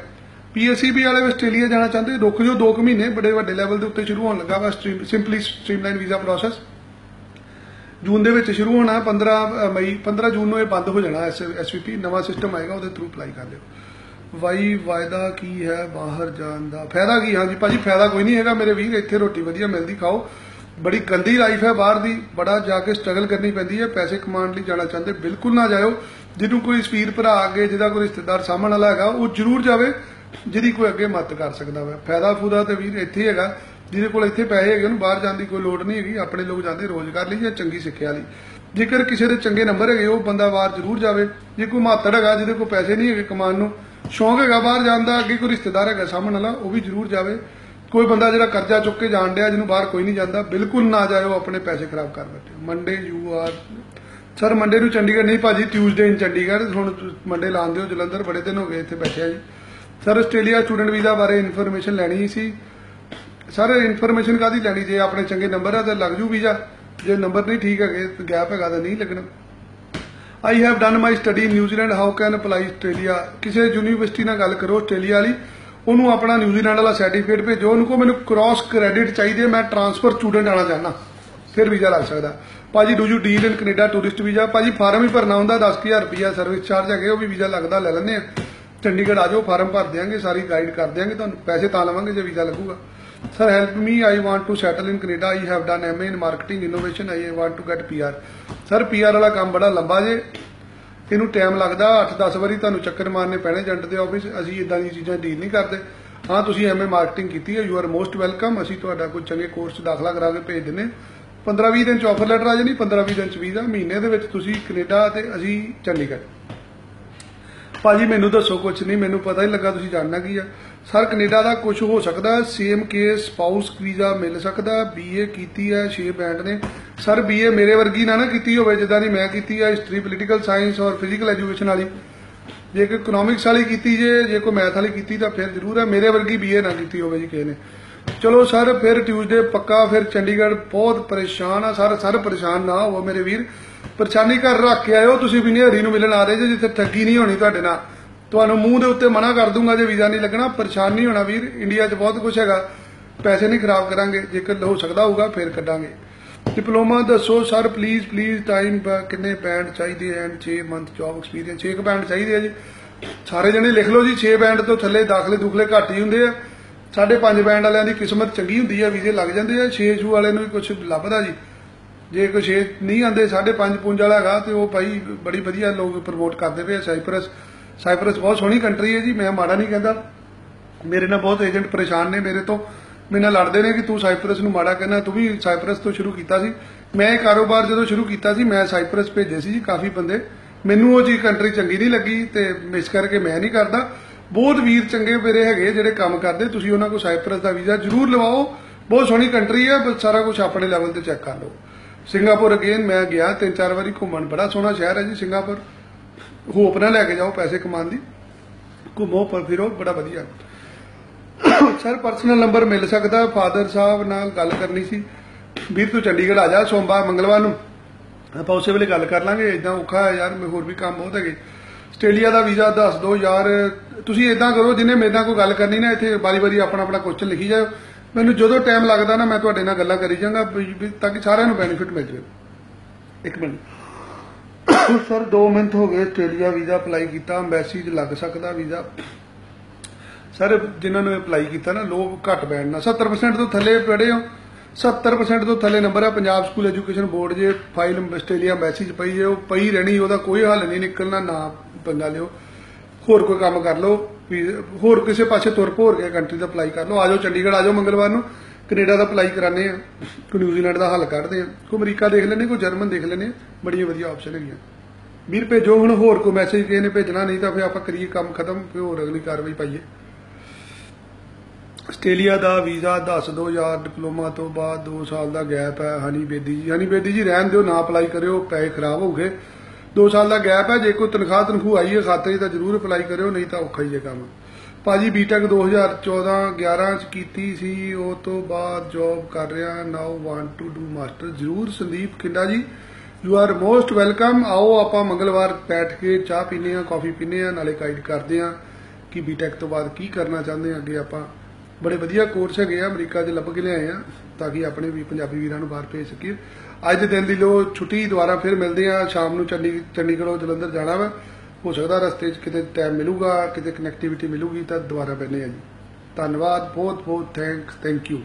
ਪੀਐਸਸੀਬੀ ਵਾਲੇ ਆਸਟ੍ਰੇਲੀਆ ਜਾਣਾ ਚਾਹੁੰਦੇ, ਰੁਕ ਜਾਓ 2 ਮਹੀਨੇ, ਬੜੇ ਵੱਡੇ ਲੈਵਲ ਦੇ ਉੱਤੇ ਸ਼ੁਰੂ ਹੋਣ ਲੱਗਾ ਵਾ simply streamline visa process June ਦੇ ਵਿੱਚ ਸ਼ੁਰੂ ਹੋਣਾ 15 ਮਈ 15 ਜੂਨ ਨੂੰ ਇਹ ਬੰਦ ਹੋ ਜਾਣਾ ਐਸਵੀਪੀ ਨਵਾਂ ਸਿਸਟਮ ਆਏਗਾ, ਉਹਦੇ ਥਰੂ ਅਪਲਾਈ ਕਰ ਲਿਓ। ਵਾਈ, ਵਾਇਦਾ ਕੀ ਹੈ ਬਾਹਰ ਜਾਣ ਦਾ? ਫਾਇਦਾ ਕੀ? ਹਾਂਜੀ, ਭਾਜੀ, ਫਾਇਦਾ ਕੋਈ ਨਹੀਂ ਹੈਗਾ, ਮੇਰੇ ਵੀਰ ਇੱਥੇ ਰੋਟੀ ਵਧੀਆ ਮਿਲਦੀ, ਖਾਓ। ਬੜੀ ਗੰਦੀ ਲਾਈਫ ਹੈ ਬਾਹਰ ਦੀ, ਬੜਾ ਜਾ ਕੇ ਸਟਰਗਲ ਕਰਨੀ ਪੈਂਦੀ ਹੈ, ਪੈਸੇ ਕਮਾਉਣ ਲਈ ਜਾਣਾ ਚਾਹੁੰਦੇ, ਬਿਲਕੁਲ ਨਾ ਜਾਇਓ। ਜਿਹਨੂੰ ਕੋਈ ਸਪੀਰ ਭਰਾ ਅੱਗੇ, ਜਿਹਦਾ ਕੋਈ ਰਿਸ਼ਤੇਦਾਰ ਸਾਹਮਣ ਵਾਲਾ ਹੈਗਾ, ਉਹ ਜ਼ਰੂਰ ਜਾਵੇ, ਜਿਹਦੀ ਕੋਈ ਅੱਗੇ ਮਦਦ ਕਰ ਸਕਦਾ ਵਾ। ਫਾਇਦਾ ਫੂਦਾ ਤੇ ਵੀਰ ਇੱਥੇ ਹੀ ਹੈਗਾ। ਜਿਹਦੇ ਕੋਲ ਇੱਥੇ ਪੈਸੇ ਹੈਗੇ, ਉਹਨੂੰ ਬਾਹਰ ਜਾਣ ਦੀ ਕੋਈ ਲੋੜ ਨਹੀਂ ਹੈਗੀ, ਆਪਣੇ ਲੋਕ ਜਾਂਦੇ ਰੋਜ਼ਗਾਰ ਲਈ ਜਾਂ ਚੰਗੀ ਸਿੱਖਿਆ ਲਈ। ਜੇਕਰ ਕਿਸੇ ਦੇ ਚੰਗੇ ਨੰਬਰ ਹੈਗੇ, ਉਹ ਬੰਦਾ ਬਾਹਰ ਜ਼ਰੂਰ ਜਾਵੇ। ਜੇ ਕੋਈ ਮਾਤੜ ਹੈਗਾ, ਜਿਹਦੇ ਕੋਲ ਪੈਸੇ ਨਹੀਂ ਹੈਗੇ ਕਮਾਉਣ ਨੂੰ, ਸ਼ੌਂਕ ਹੈਗਾ ਬਾਹਰ ਜਾਣ ਦਾ, ਅੱਗੇ ਕੋਈ ਰਿਸ਼ਤੇਦਾਰ ਹੈਗਾ ਸਾਹਮਣ ਵਾਲਾ, ਉਹ ਵੀ ਜ਼ਰੂਰ ਜਾਵੇ। ਕੋਈ ਬੰਦਾ ਜਿਹੜਾ ਕਰਜ਼ਾ ਚੁੱਕ ਕੇ ਜਾਣ ਡਿਆ, ਜਿਹਨੂੰ ਬਾਹਰ ਕੋਈ ਨਹੀਂ ਜਾਂਦਾ, ਬਿਲਕੁਲ ਨਾ ਜਾਇਓ ਆਪਣੇ ਪੈਸੇ ਖਰਾਬ ਕਰ ਬੈਠੇ। Monday you are sir Monday ਨੂੰ ਚੰਡੀਗੜ੍ਹ ਨਹੀਂ ਭਾਜੀ ਟਿਊਜ਼ਡੇ ਇਨ ਚੰਡੀਗੜ੍ਹ। ਹੁਣ ਮੰਡੇ ਲਾਉਂਦੇ ਹੋ ਜਲੰਧਰ, ਬੜੇ ਦਿਨ ਹੋ ਗਏ ਇੱਥੇ ਬੈਠੇ ਜੀ। ਸਰ ਆਸਟ੍ਰੇਲੀਆ ਸਟੂਡੈਂਟ ਵੀਜ਼ਾ ਬਾਰੇ ਇਨਫੋਰਮੇਸ਼ਨ ਲੈਣੀ ਸੀ। ਸਰ ਇਨਫੋਰਮੇਸ਼ਨ ਕਾਦੀ ਲੈਣੀ? ਜੇ ਆਪਣੇ ਚੰਗੇ ਨੰਬਰ ਆ ਤਾਂ ਲੱਗ ਜੂ ਵੀਜ਼ਾ। ਜੇ ਨੰਬਰ ਨਹੀਂ ਠੀਕ ਹੈਗੇ ਗੈਪ ਹੈਗਾ ਤਾਂ ਨਹੀਂ ਲੱਗਣਾ। I have done my study in New Zealand how can apply Australia ਕਿਸੇ ਯੂਨੀਵਰਸਿਟੀ ਨਾਲ ਗੱਲ ਕਰੋ, ਆਸਟ੍ਰੇਲੀਆ ਵਾਲੀ। ਉਹਨੂੰ ਆਪਣਾ ਨਿਊਜ਼ੀਲੈਂਡ ਵਾਲਾ ਸਰਟੀਫਿਕੇਟ ਭੇਜੋ। ਉਹਨੂੰ ਕੋ ਮੈਨੂੰ ਕ੍ਰਾਸ ਕ੍ਰੈਡਿਟ ਚਾਹੀਦੇ ਮੈਂ ਟ੍ਰਾਂਸਫਰ ਸਟੂਡੈਂਟ ਆਣਾ ਚਾਹਨਾ ਫਿਰ ਵੀਜ਼ਾ ਲੱਗ ਸਕਦਾ। ਭਾਜੀ do you deal in Canada tourist visa ਭਾਜੀ ਫਾਰਮ ਹੀ ਭਰਨਾ ਹੁੰਦਾ 10000 ਰੁਪਿਆ ਸਰਵਿਸ ਚਾਰਜ ਹੈਗੇ, ਉਹ ਵੀ ਵੀਜ਼ਾ ਲੱਗਦਾ, ਲੈ ਲੈਂਦੇ ਆ। ਚੰਡੀਗੜ੍ਹ ਆ ਜਾਓ ਫਾਰਮ ਭਰ ਦਿਆਂਗੇ, ਸਾਰੀ ਗਾਈਡ ਕਰ ਦਿਆਂਗੇ ਤੁਹਾਨੂੰ। ਪੈਸੇ ਤਾਂ ਲਵਾਂਗੇ ਜੇ ਵੀਜ਼ਾ ਲੱਗੂਗਾ। Sir help me I want to settle in Canada I have done MA in marketing innovation I want to get PR sir PR ਵਾਲਾ ਕੰਮ ਬੜਾ ਲੰਬਾ ਜੇ। ਇਹਨੂੰ ਟਾਈਮ ਲੱਗਦਾ 8-10 ਵਾਰੀ ਤੁਹਾਨੂੰ ਚੱਕਰ ਮਾਰਨੇ ਪੈਣੇ ਏਜੰਟ ਦੇ ਆਫਿਸ ਅਸੀਂ ਇਦਾਂ ਦੀਆਂ ਚੀਜ਼ਾਂ ਡੀਲ ਨਹੀਂ ਕਰਦੇ। ਹਾਂ, ਤੁਸੀਂ ਐਮਏ ਮਾਰਕੀਟਿੰਗ ਕੀਤੀ ਹੈ। ਯੂ ਆਰ ਮੋਸਟ ਵੈਲਕਮ ਅਸੀਂ ਤੁਹਾਡਾ ਕੋਈ ਚੰਗੇ ਕੋਰਸ ਦਾਖਲਾ ਕਰਾ ਕੇ ਭੇਜ ਦਿੰਨੇ 15-20 ਦਿਨ ਚ ਆਫਰ ਲੈਟਰ ਆ ਜਾਣੀ। 15-20 ਦਿਨ ਚ ਵੀਜ਼ਾ ਮਹੀਨੇ ਦੇ ਵਿੱਚ ਤੁਸੀਂ ਕੈਨੇਡਾ ਤੇ ਅਸੀਂ ਚੰਡੀਗੜ੍ਹ। ਭਾਜੀ, ਮੈਨੂੰ ਦੱਸੋ ਕੁਝ ਨਹੀਂ। ਮੈਨੂੰ ਪਤਾ ਹੀ ਲੱਗਾ ਤੁਸੀਂ ਜਾਣਨਾ ਕੀ ਆ। ਸਰ, ਕੈਨੇਡਾ ਦਾ ਕੁਝ ਹੋ ਸਕਦਾ ਸੇਮ ਕੇਸ ਸਪਾਊਸ ਵੀਜ਼ਾ ਮਿਲ ਸਕਦਾ ਬੀਏ ਕੀਤੀ ਹੈ 6 ਬੈਂਡ ਨੇ। ਸਰ ਬੀਏ ਮੇਰੇ ਵਰਗੀ ਨਾ ਨਾ ਕੀਤੀ ਹੋਵੇ, ਜਿੱਦਾਂ ਦੀ ਮੈਂ ਕੀਤੀ ਹੈ ਹਿਸਟਰੀ ਪੋਲੀਟੀਕਲ ਸਾਇੰਸ ਔਰ ਫਿਜ਼ੀਕਲ ਐਜੂਕੇਸ਼ਨ ਵਾਲੀ। ਜੇ ਕੋਈ ਇਕਨੋਮਿਕਸ ਵਾਲੀ ਕੀਤੀ ਜੇ ਜੇ ਕੋਈ ਮੈਥ ਵਾਲੀ ਕੀਤੀ ਤਾਂ ਫਿਰ ਜ਼ਰੂਰ ਹੈ। ਮੇਰੇ ਵਰਗੀ ਬੀਏ ਨਾ ਕੀਤੀ ਹੋਵੇ ਜੀ ਕਿਸੇ ਨੇ। ਚਲੋ ਸਰ, ਫਿਰ ਟਿਊਜ਼ਡੇ ਪੱਕਾ, ਫਿਰ ਚੰਡੀਗੜ੍ਹ ਬਹੁਤ ਪਰੇਸ਼ਾਨ ਆ। ਸਰ ਸਰ ਪਰੇਸ਼ਾਨ ਨਾ ਹੋਵੋ ਮੇਰੇ ਵੀਰ। ਪਰੇਸ਼ਾਨੀ ਘਰ ਰੱਖ ਕੇ ਆਇਓ। ਤੁਸੀਂ ਵੀ ਨੇਰੀ ਨੂੰ ਮਿਲਣ ਆ ਰਹੇ ਜੇ, ਜਿੱਥੇ ਠੱਗੀ ਨਹੀਂ ਹੋਣੀ ਤੁਹਾਡੇ ਨਾਲ। ਤੁਹਾਨੂੰ ਮੂੰਹ ਦੇ ਉੱਤੇ ਮਨਾ ਕਰ ਦੂੰਗਾ ਜੇ ਵੀਜ਼ਾ ਨਹੀਂ ਲੱਗਣਾ, ਪਰੇਸ਼ਾਨ ਨਹੀਂ ਹੋਣਾ ਵੀਰ, ਇੰਡੀਆ 'ਚ ਬਹੁਤ ਕੁਝ ਹੈਗਾ। ਪੈਸੇ ਨਹੀਂ ਖਰਾਬ ਕਰਾਂਗੇ, ਜੇਕਰ ਹੋ ਸਕਦਾ ਹੋਊਗਾ, ਫਿਰ ਕੱਢਾਂਗੇ। ਡਿਪਲੋਮਾ ਦੱਸੋ ਸਰ ਪਲੀਜ਼ ਪਲੀਜ਼ ਟਾਈਮ ਕਿੰਨੇ ਬੈਂਡ ਚਾਹੀਦੇ and 6 month job experience 6 band ਚਾਹੀਦੇ ਆ ਜੀ। ਸਾਰੇ ਜਣੇ ਲਿਖ ਲਓ ਜੀ 6 ਬੈਂਡ ਤੋਂ ਥੱਲੇ ਦਾਖਲੇ ਦੁਖਲੇ ਘੱਟ ਹੀ ਹੁੰਦੇ ਆ। ਸਾਢੇ ਪੰਜ ਬੈਂਡ ਵਾਲਿਆਂ ਦੀ ਕਿਸਮਤ ਚੰਗੀ ਹੁੰਦੀ ਆ, ਵੀਜ਼ੇ ਲੱਗ ਜਾਂਦੇ ਆ। 6 ਸ਼ੂ ਵਾਲੇ ਨੂੰ ਵੀ ਕੁਝ ਲੱਭਦਾ ਜੀ। ਜੇ ਕੋਈ 6 ਨਹੀਂ ਆਂਦੇ ਸਾਢੇ ਪੰਜ ਪੁੰਜ ਵਾਲਾ ਹੈਗਾ ਤੇ ਉਹ ਭਾਈ ਬੜੀ ਵਧੀਆ ਲੋਕ ਪ੍ਰਮੋਟ ਕਰਦੇ ਪਏ ਆ ਸਾਈਪਰਸ ਸਾਈਪਰਸ ਬਹੁਤ ਸੋਹਣੀ ਕੰਟਰੀ ਹੈ ਜੀ, ਮੈਂ ਮਾੜਾ ਨਹੀਂ ਕਹਿੰਦਾ। ਮੇਰੇ ਨਾਲ ਬਹੁਤ ਏਜੰਟ ਪਰੇਸ਼ਾਨ ਨੇ ਮੇਰੇ ਤੋਂ। ਮੇਰੇ ਨਾਲ ਲੜਦੇ ਨੇ ਕਿ ਤੂੰ ਸਾਈਪਰਸ ਨੂੰ ਮਾੜਾ ਕਹਿੰਦਾ, ਤੂੰ ਵੀ ਸਾਈਪਰਸ ਤੋਂ ਸ਼ੁਰੂ ਕੀਤਾ ਸੀ। ਮੈਂ ਇਹ ਕਾਰੋਬਾਰ ਜਦੋਂ ਸ਼ੁਰੂ ਕੀਤਾ ਸੀ, ਮੈਂ ਸਾਈਪਰਸ ਭੇਜੇ ਸੀ ਜੀ ਕਾਫੀ ਬੰਦੇ। ਮੈਨੂੰ ਉਹ ਜੀ ਕੰਟਰੀ ਚੰਗੀ ਨਹੀਂ ਲੱਗੀ ਤੇ ਇਸ ਕਰਕੇ ਮੈਂ ਨਹੀਂ ਕਰਦਾ। ਬਹੁਤ ਵੀਰ ਚੰਗੇ ਮੇਰੇ ਹੈਗੇ ਜਿਹੜੇ ਕੰਮ ਕਰਦੇ, ਤੁਸੀਂ ਉਹਨਾਂ ਕੋਲ ਸਾਈਪਰਸ ਦਾ ਵੀਜ਼ਾ ਜ਼ਰੂਰ ਲਵਾਓ। ਬਹੁਤ ਸੋਹਣੀ ਕੰਟਰੀ ਹੈ, ਬਸ ਸਾਰਾ ਕੁਝ ਆਪਣੇ ਲੈਵਲ ਤੇ ਚੈੱਕ ਕਰ ਲਓ। ਸਿੰਗਾਪੁਰ ਅਗੇਨ ਮੈਂ ਗਿਆ, ਤਿੰਨ ਚਾਰ ਵਾਰੀ ਘੁੰਮਣ, ਬੜਾ ਸੋਹਣਾ ਸ਼ਹਿਰ ਹੈ ਜੀ ਸਿੰਗਾਪੁਰ। ਹੋਪ ਨਾ ਲੈ ਕੇ ਜਾਓ ਪੈਸੇ ਕਮਾਉਣ ਦੀ। ਘੁੰਮੋ, ਪਰ ਫਿਰੋ, ਬੜਾ ਵਧੀਆ। ਸਰ ਪਰਸਨਲ ਨੰਬਰ ਮਿਲ ਸਕਦਾ। ਫਾਦਰ ਸਾਹਿਬ ਨਾਲ ਗੱਲ ਕਰਨੀ ਸੀ। ਵੀਰ, ਤੂੰ ਚੰਡੀਗੜ੍ਹ ਆ ਜਾ, ਸੋਮਵਾਰ, ਮੰਗਲਵਾਰ ਨੂੰ। ਆਪਾਂ ਉਸੇ ਵੇਲੇ ਗੱਲ ਕਰ ਲਾਂਗੇ। ਇਦਾਂ ਔਖਾ ਹੈ ਯਾਰ, ਮੈਂ ਹੋਰ ਵੀ ਕੰਮ ਬਹੁਤ ਹੈਗੇ। ਆਸਟ੍ਰੇਲੀਆ ਦਾ ਵੀਜ਼ਾ ਦੱਸ ਦਿਓ ਯਾਰ। ਤੁਸੀਂ ਇਦਾਂ ਕਰੋ ਜਿਹਨੇ ਮੇਰੇ ਨਾਲ ਕੋਈ ਗੱਲ ਕਰਨੀ ਨਾ, ਇੱਥੇ ਵਾਰੀ-ਵਾਰੀ ਆਪਣਾ ਆਪਣਾ ਕੁਐਸਚਨ ਲਿਖੀ ਜਾਓ। ਮੈਨੂੰ ਜਦੋਂ ਟਾਈਮ ਲੱਗਦਾ ਨਾ, ਮੈਂ ਤੁਹਾਡੇ ਨਾਲ ਗੱਲਾਂ ਕਰੀ ਜਾਂਗਾ ਤਾਂ ਕਿ ਸਾਰਿਆਂ ਨੂੰ ਬੈਨੀਫਿਟ ਮਿਲ ਜਾਵੇ। ਇੱਕ ਮਿੰਟ। ਸਰ 2 ਮਿੰਟ ਹੋ ਗਏ ਆਸਟ੍ਰੇਲੀਆ ਵੀਜ਼ਾ ਅਪਲਾਈ ਕੀਤਾ, ਐਮਬੈਸੀ 'ਚ ਲੱਗ ਸਕਦਾ ਵੀਜ਼ਾ। ਸਰ, ਜਿਨ੍ਹਾਂ ਨੂੰ ਅਪਲਾਈ ਕੀਤਾ ਨਾ, ਲੋਕ ਘੱਟ ਬੈਠਣਾ 70% ਤੋਂ ਥੱਲੇ ਪੜੇ ਹੋ। 70% ਤੋਂ ਥੱਲੇ ਨੰਬਰ ਹੈ ਪੰਜਾਬ ਸਕੂਲ ਐਜੂਕੇਸ਼ਨ ਬੋਰਡ ਜੇ ਫਾਈਲ ਆਸਟ੍ਰੇਲੀਆ ਮੈਸੇਜ ਪਈ ਹੈ ਉਹ ਪਈ ਰਹਿਣੀ, ਉਹਦਾ ਕੋਈ ਹੱਲ ਨਹੀਂ ਨਿਕਲਣਾ, ਨਾ ਪੰਗਾ ਲਿਓ। ਹੋਰ ਕੋਈ ਕੰਮ ਕਰ ਲਓ, ਵੀ ਹੋਰ ਕਿਸੇ ਪਾਸੇ ਤੁਰ ਭੋਰ ਕੇ ਕੰਟਰੀ ਦਾ ਅਪਲਾਈ ਕਰ ਲਓ। ਆਜੋ ਚੰਡੀਗੜ੍ਹ ਆਜੋ ਮੰਗਲਵਾਰ ਨੂੰ। ਕੈਨੇਡਾ ਦਾ ਅਪਲਾਈ ਕਰਾਣੇ ਆ ਕੋਈ ਨਿਊਜ਼ੀਲੈਂਡ ਦਾ ਹੱਲ ਕੱਢਦੇ ਆ। ਕੋਈ ਅਮਰੀਕਾ ਦੇਖ ਲੈਣੇ ਕੋਈ ਜਰਮਨ ਦੇਖ ਲੈਣੇ ਬੜੀਆਂ ਵਧੀਆ ਆਪਸ਼ਨ ਹੈਗੀਆਂ। ਵੀਰ ਭੇਜੋ ਹੁਣ ਹੋਰ ਕੋਈ ਮੈਸੇਜ ਕਿਸੇ ਨੇ ਭੇਜਣਾ, ਨਹੀਂ ਤਾਂ ਫਿਰ ਆਪਾਂ ਕਰੀਏ ਕੰਮ ਖਤਮ, ਫਿਰ ਹੋਰ ਅਗਲੀ ਕਾਰਵਾਈ ਪਾਈਏ। ਆਸਟ੍ਰੇਲੀਆ ਦਾ ਵੀਜ਼ਾ ਦੱਸ ਦਿਓ ਯਾਰ, ਡਿਪਲੋਮਾ ਤੋਂ ਬਾਅਦ 2 ਸਾਲ ਦਾ ਗੈਪ ਹੈ। ਹਨੀ ਬੇਦੀ ਜੀ, ਹਨੀ ਬੇਦੀ ਜੀ, ਰਹਿਣ ਦਿਓ, ਨਾ ਅਪਲਾਈ ਕਰਿਓ, ਪੈਸੇ ਖਰਾਬ ਹੋ 2 ਸਾਲ ਦਾ ਗੈਪ ਹੈ, ਜੇ ਕੋਈ ਤਨਖਾਹ ਤਨਖੂ ਆਈ ਹੈ ਖਾਤੇ ਤਾਂ ਜ਼ਰੂਰ ਅਪਲਾਈ ਕਰਿਓ, ਨਹੀਂ ਤਾਂ ਔਖਾ ਹੀ ਹੈ ਕੰਮ। ਭਾਜੀ ਬੀਟੈਕ 2014 11 ਚ ਕੀਤੀ ਸੀ, ਉਹ ਤੋਂ ਬਾਅਦ ਜੌਬ ਕਰ ਰਿਹਾ now want to do master ਜ਼ਰੂਰ ਸੰਦੀਪ ਕਿੰਡਾ ਜੀ ਯੂ ਆਰ ਮੋਸਟ ਵੈਲਕਮ ਆਓ ਆਪਾਂ ਮੰਗਲਵਾਰ ਬੈਠ ਕੇ ਚਾਹ ਪੀਨੇ ਆ ਕਾਫੀ ਪੀਨੇ ਆ ਨਾਲੇ ਗਾਈਡ ਕਰਦੇ ਆ ਕਿ ਬੀਟੈਕ ਤੋਂ ਬਾਅਦ ਕੀ ਕਰਨਾ ਚਾਹੁੰਦੇ ਆ ਅੱਗੇ ਆਪਾਂ ਬੜੇ ਵਧੀਆ ਕੋਰਸ ਹੈਗੇ ਆ, ਅਮਰੀਕਾ 'ਚ ਲੱਭ ਕੇ ਲਿਆਏ ਆ, ਤਾਂ ਕਿ ਆਪਣੇ ਵੀ ਪੰਜਾਬੀ ਵੀਰਾਂ ਨੂੰ ਬਾਹਰ ਭੇਜ ਸਕੀਏ। ਅੱਜ ਦੇ ਦਿਨ ਦੀ ਲੋ ਛੁੱਟੀ, ਦੁਬਾਰਾ ਫਿਰ ਮਿਲਦੇ ਆ ਸ਼ਾਮ ਨੂੰ ਚੰਡੀ, ਚੰਡੀਗੜ੍ਹੋਂ ਜਲੰਧਰ ਜਾਣਾ ਵਾ। ਹੋ ਸਕਦਾ ਰਸਤੇ 'ਚ ਕਿਤੇ ਟਾਈਮ ਮਿਲੂਗਾ, ਕਿਤੇ ਕਨੈਕਟੀਵਿਟੀ ਮਿਲੂਗੀ, ਤਾਂ ਦੁਬਾਰਾ ਬੈਠਨੇ ਆ ਜੀ। ਧੰਨਵਾਦ ਬਹੁਤ ਬਹੁਤ ਥੈਂਕਸ ਥੈਂਕ ਯੂ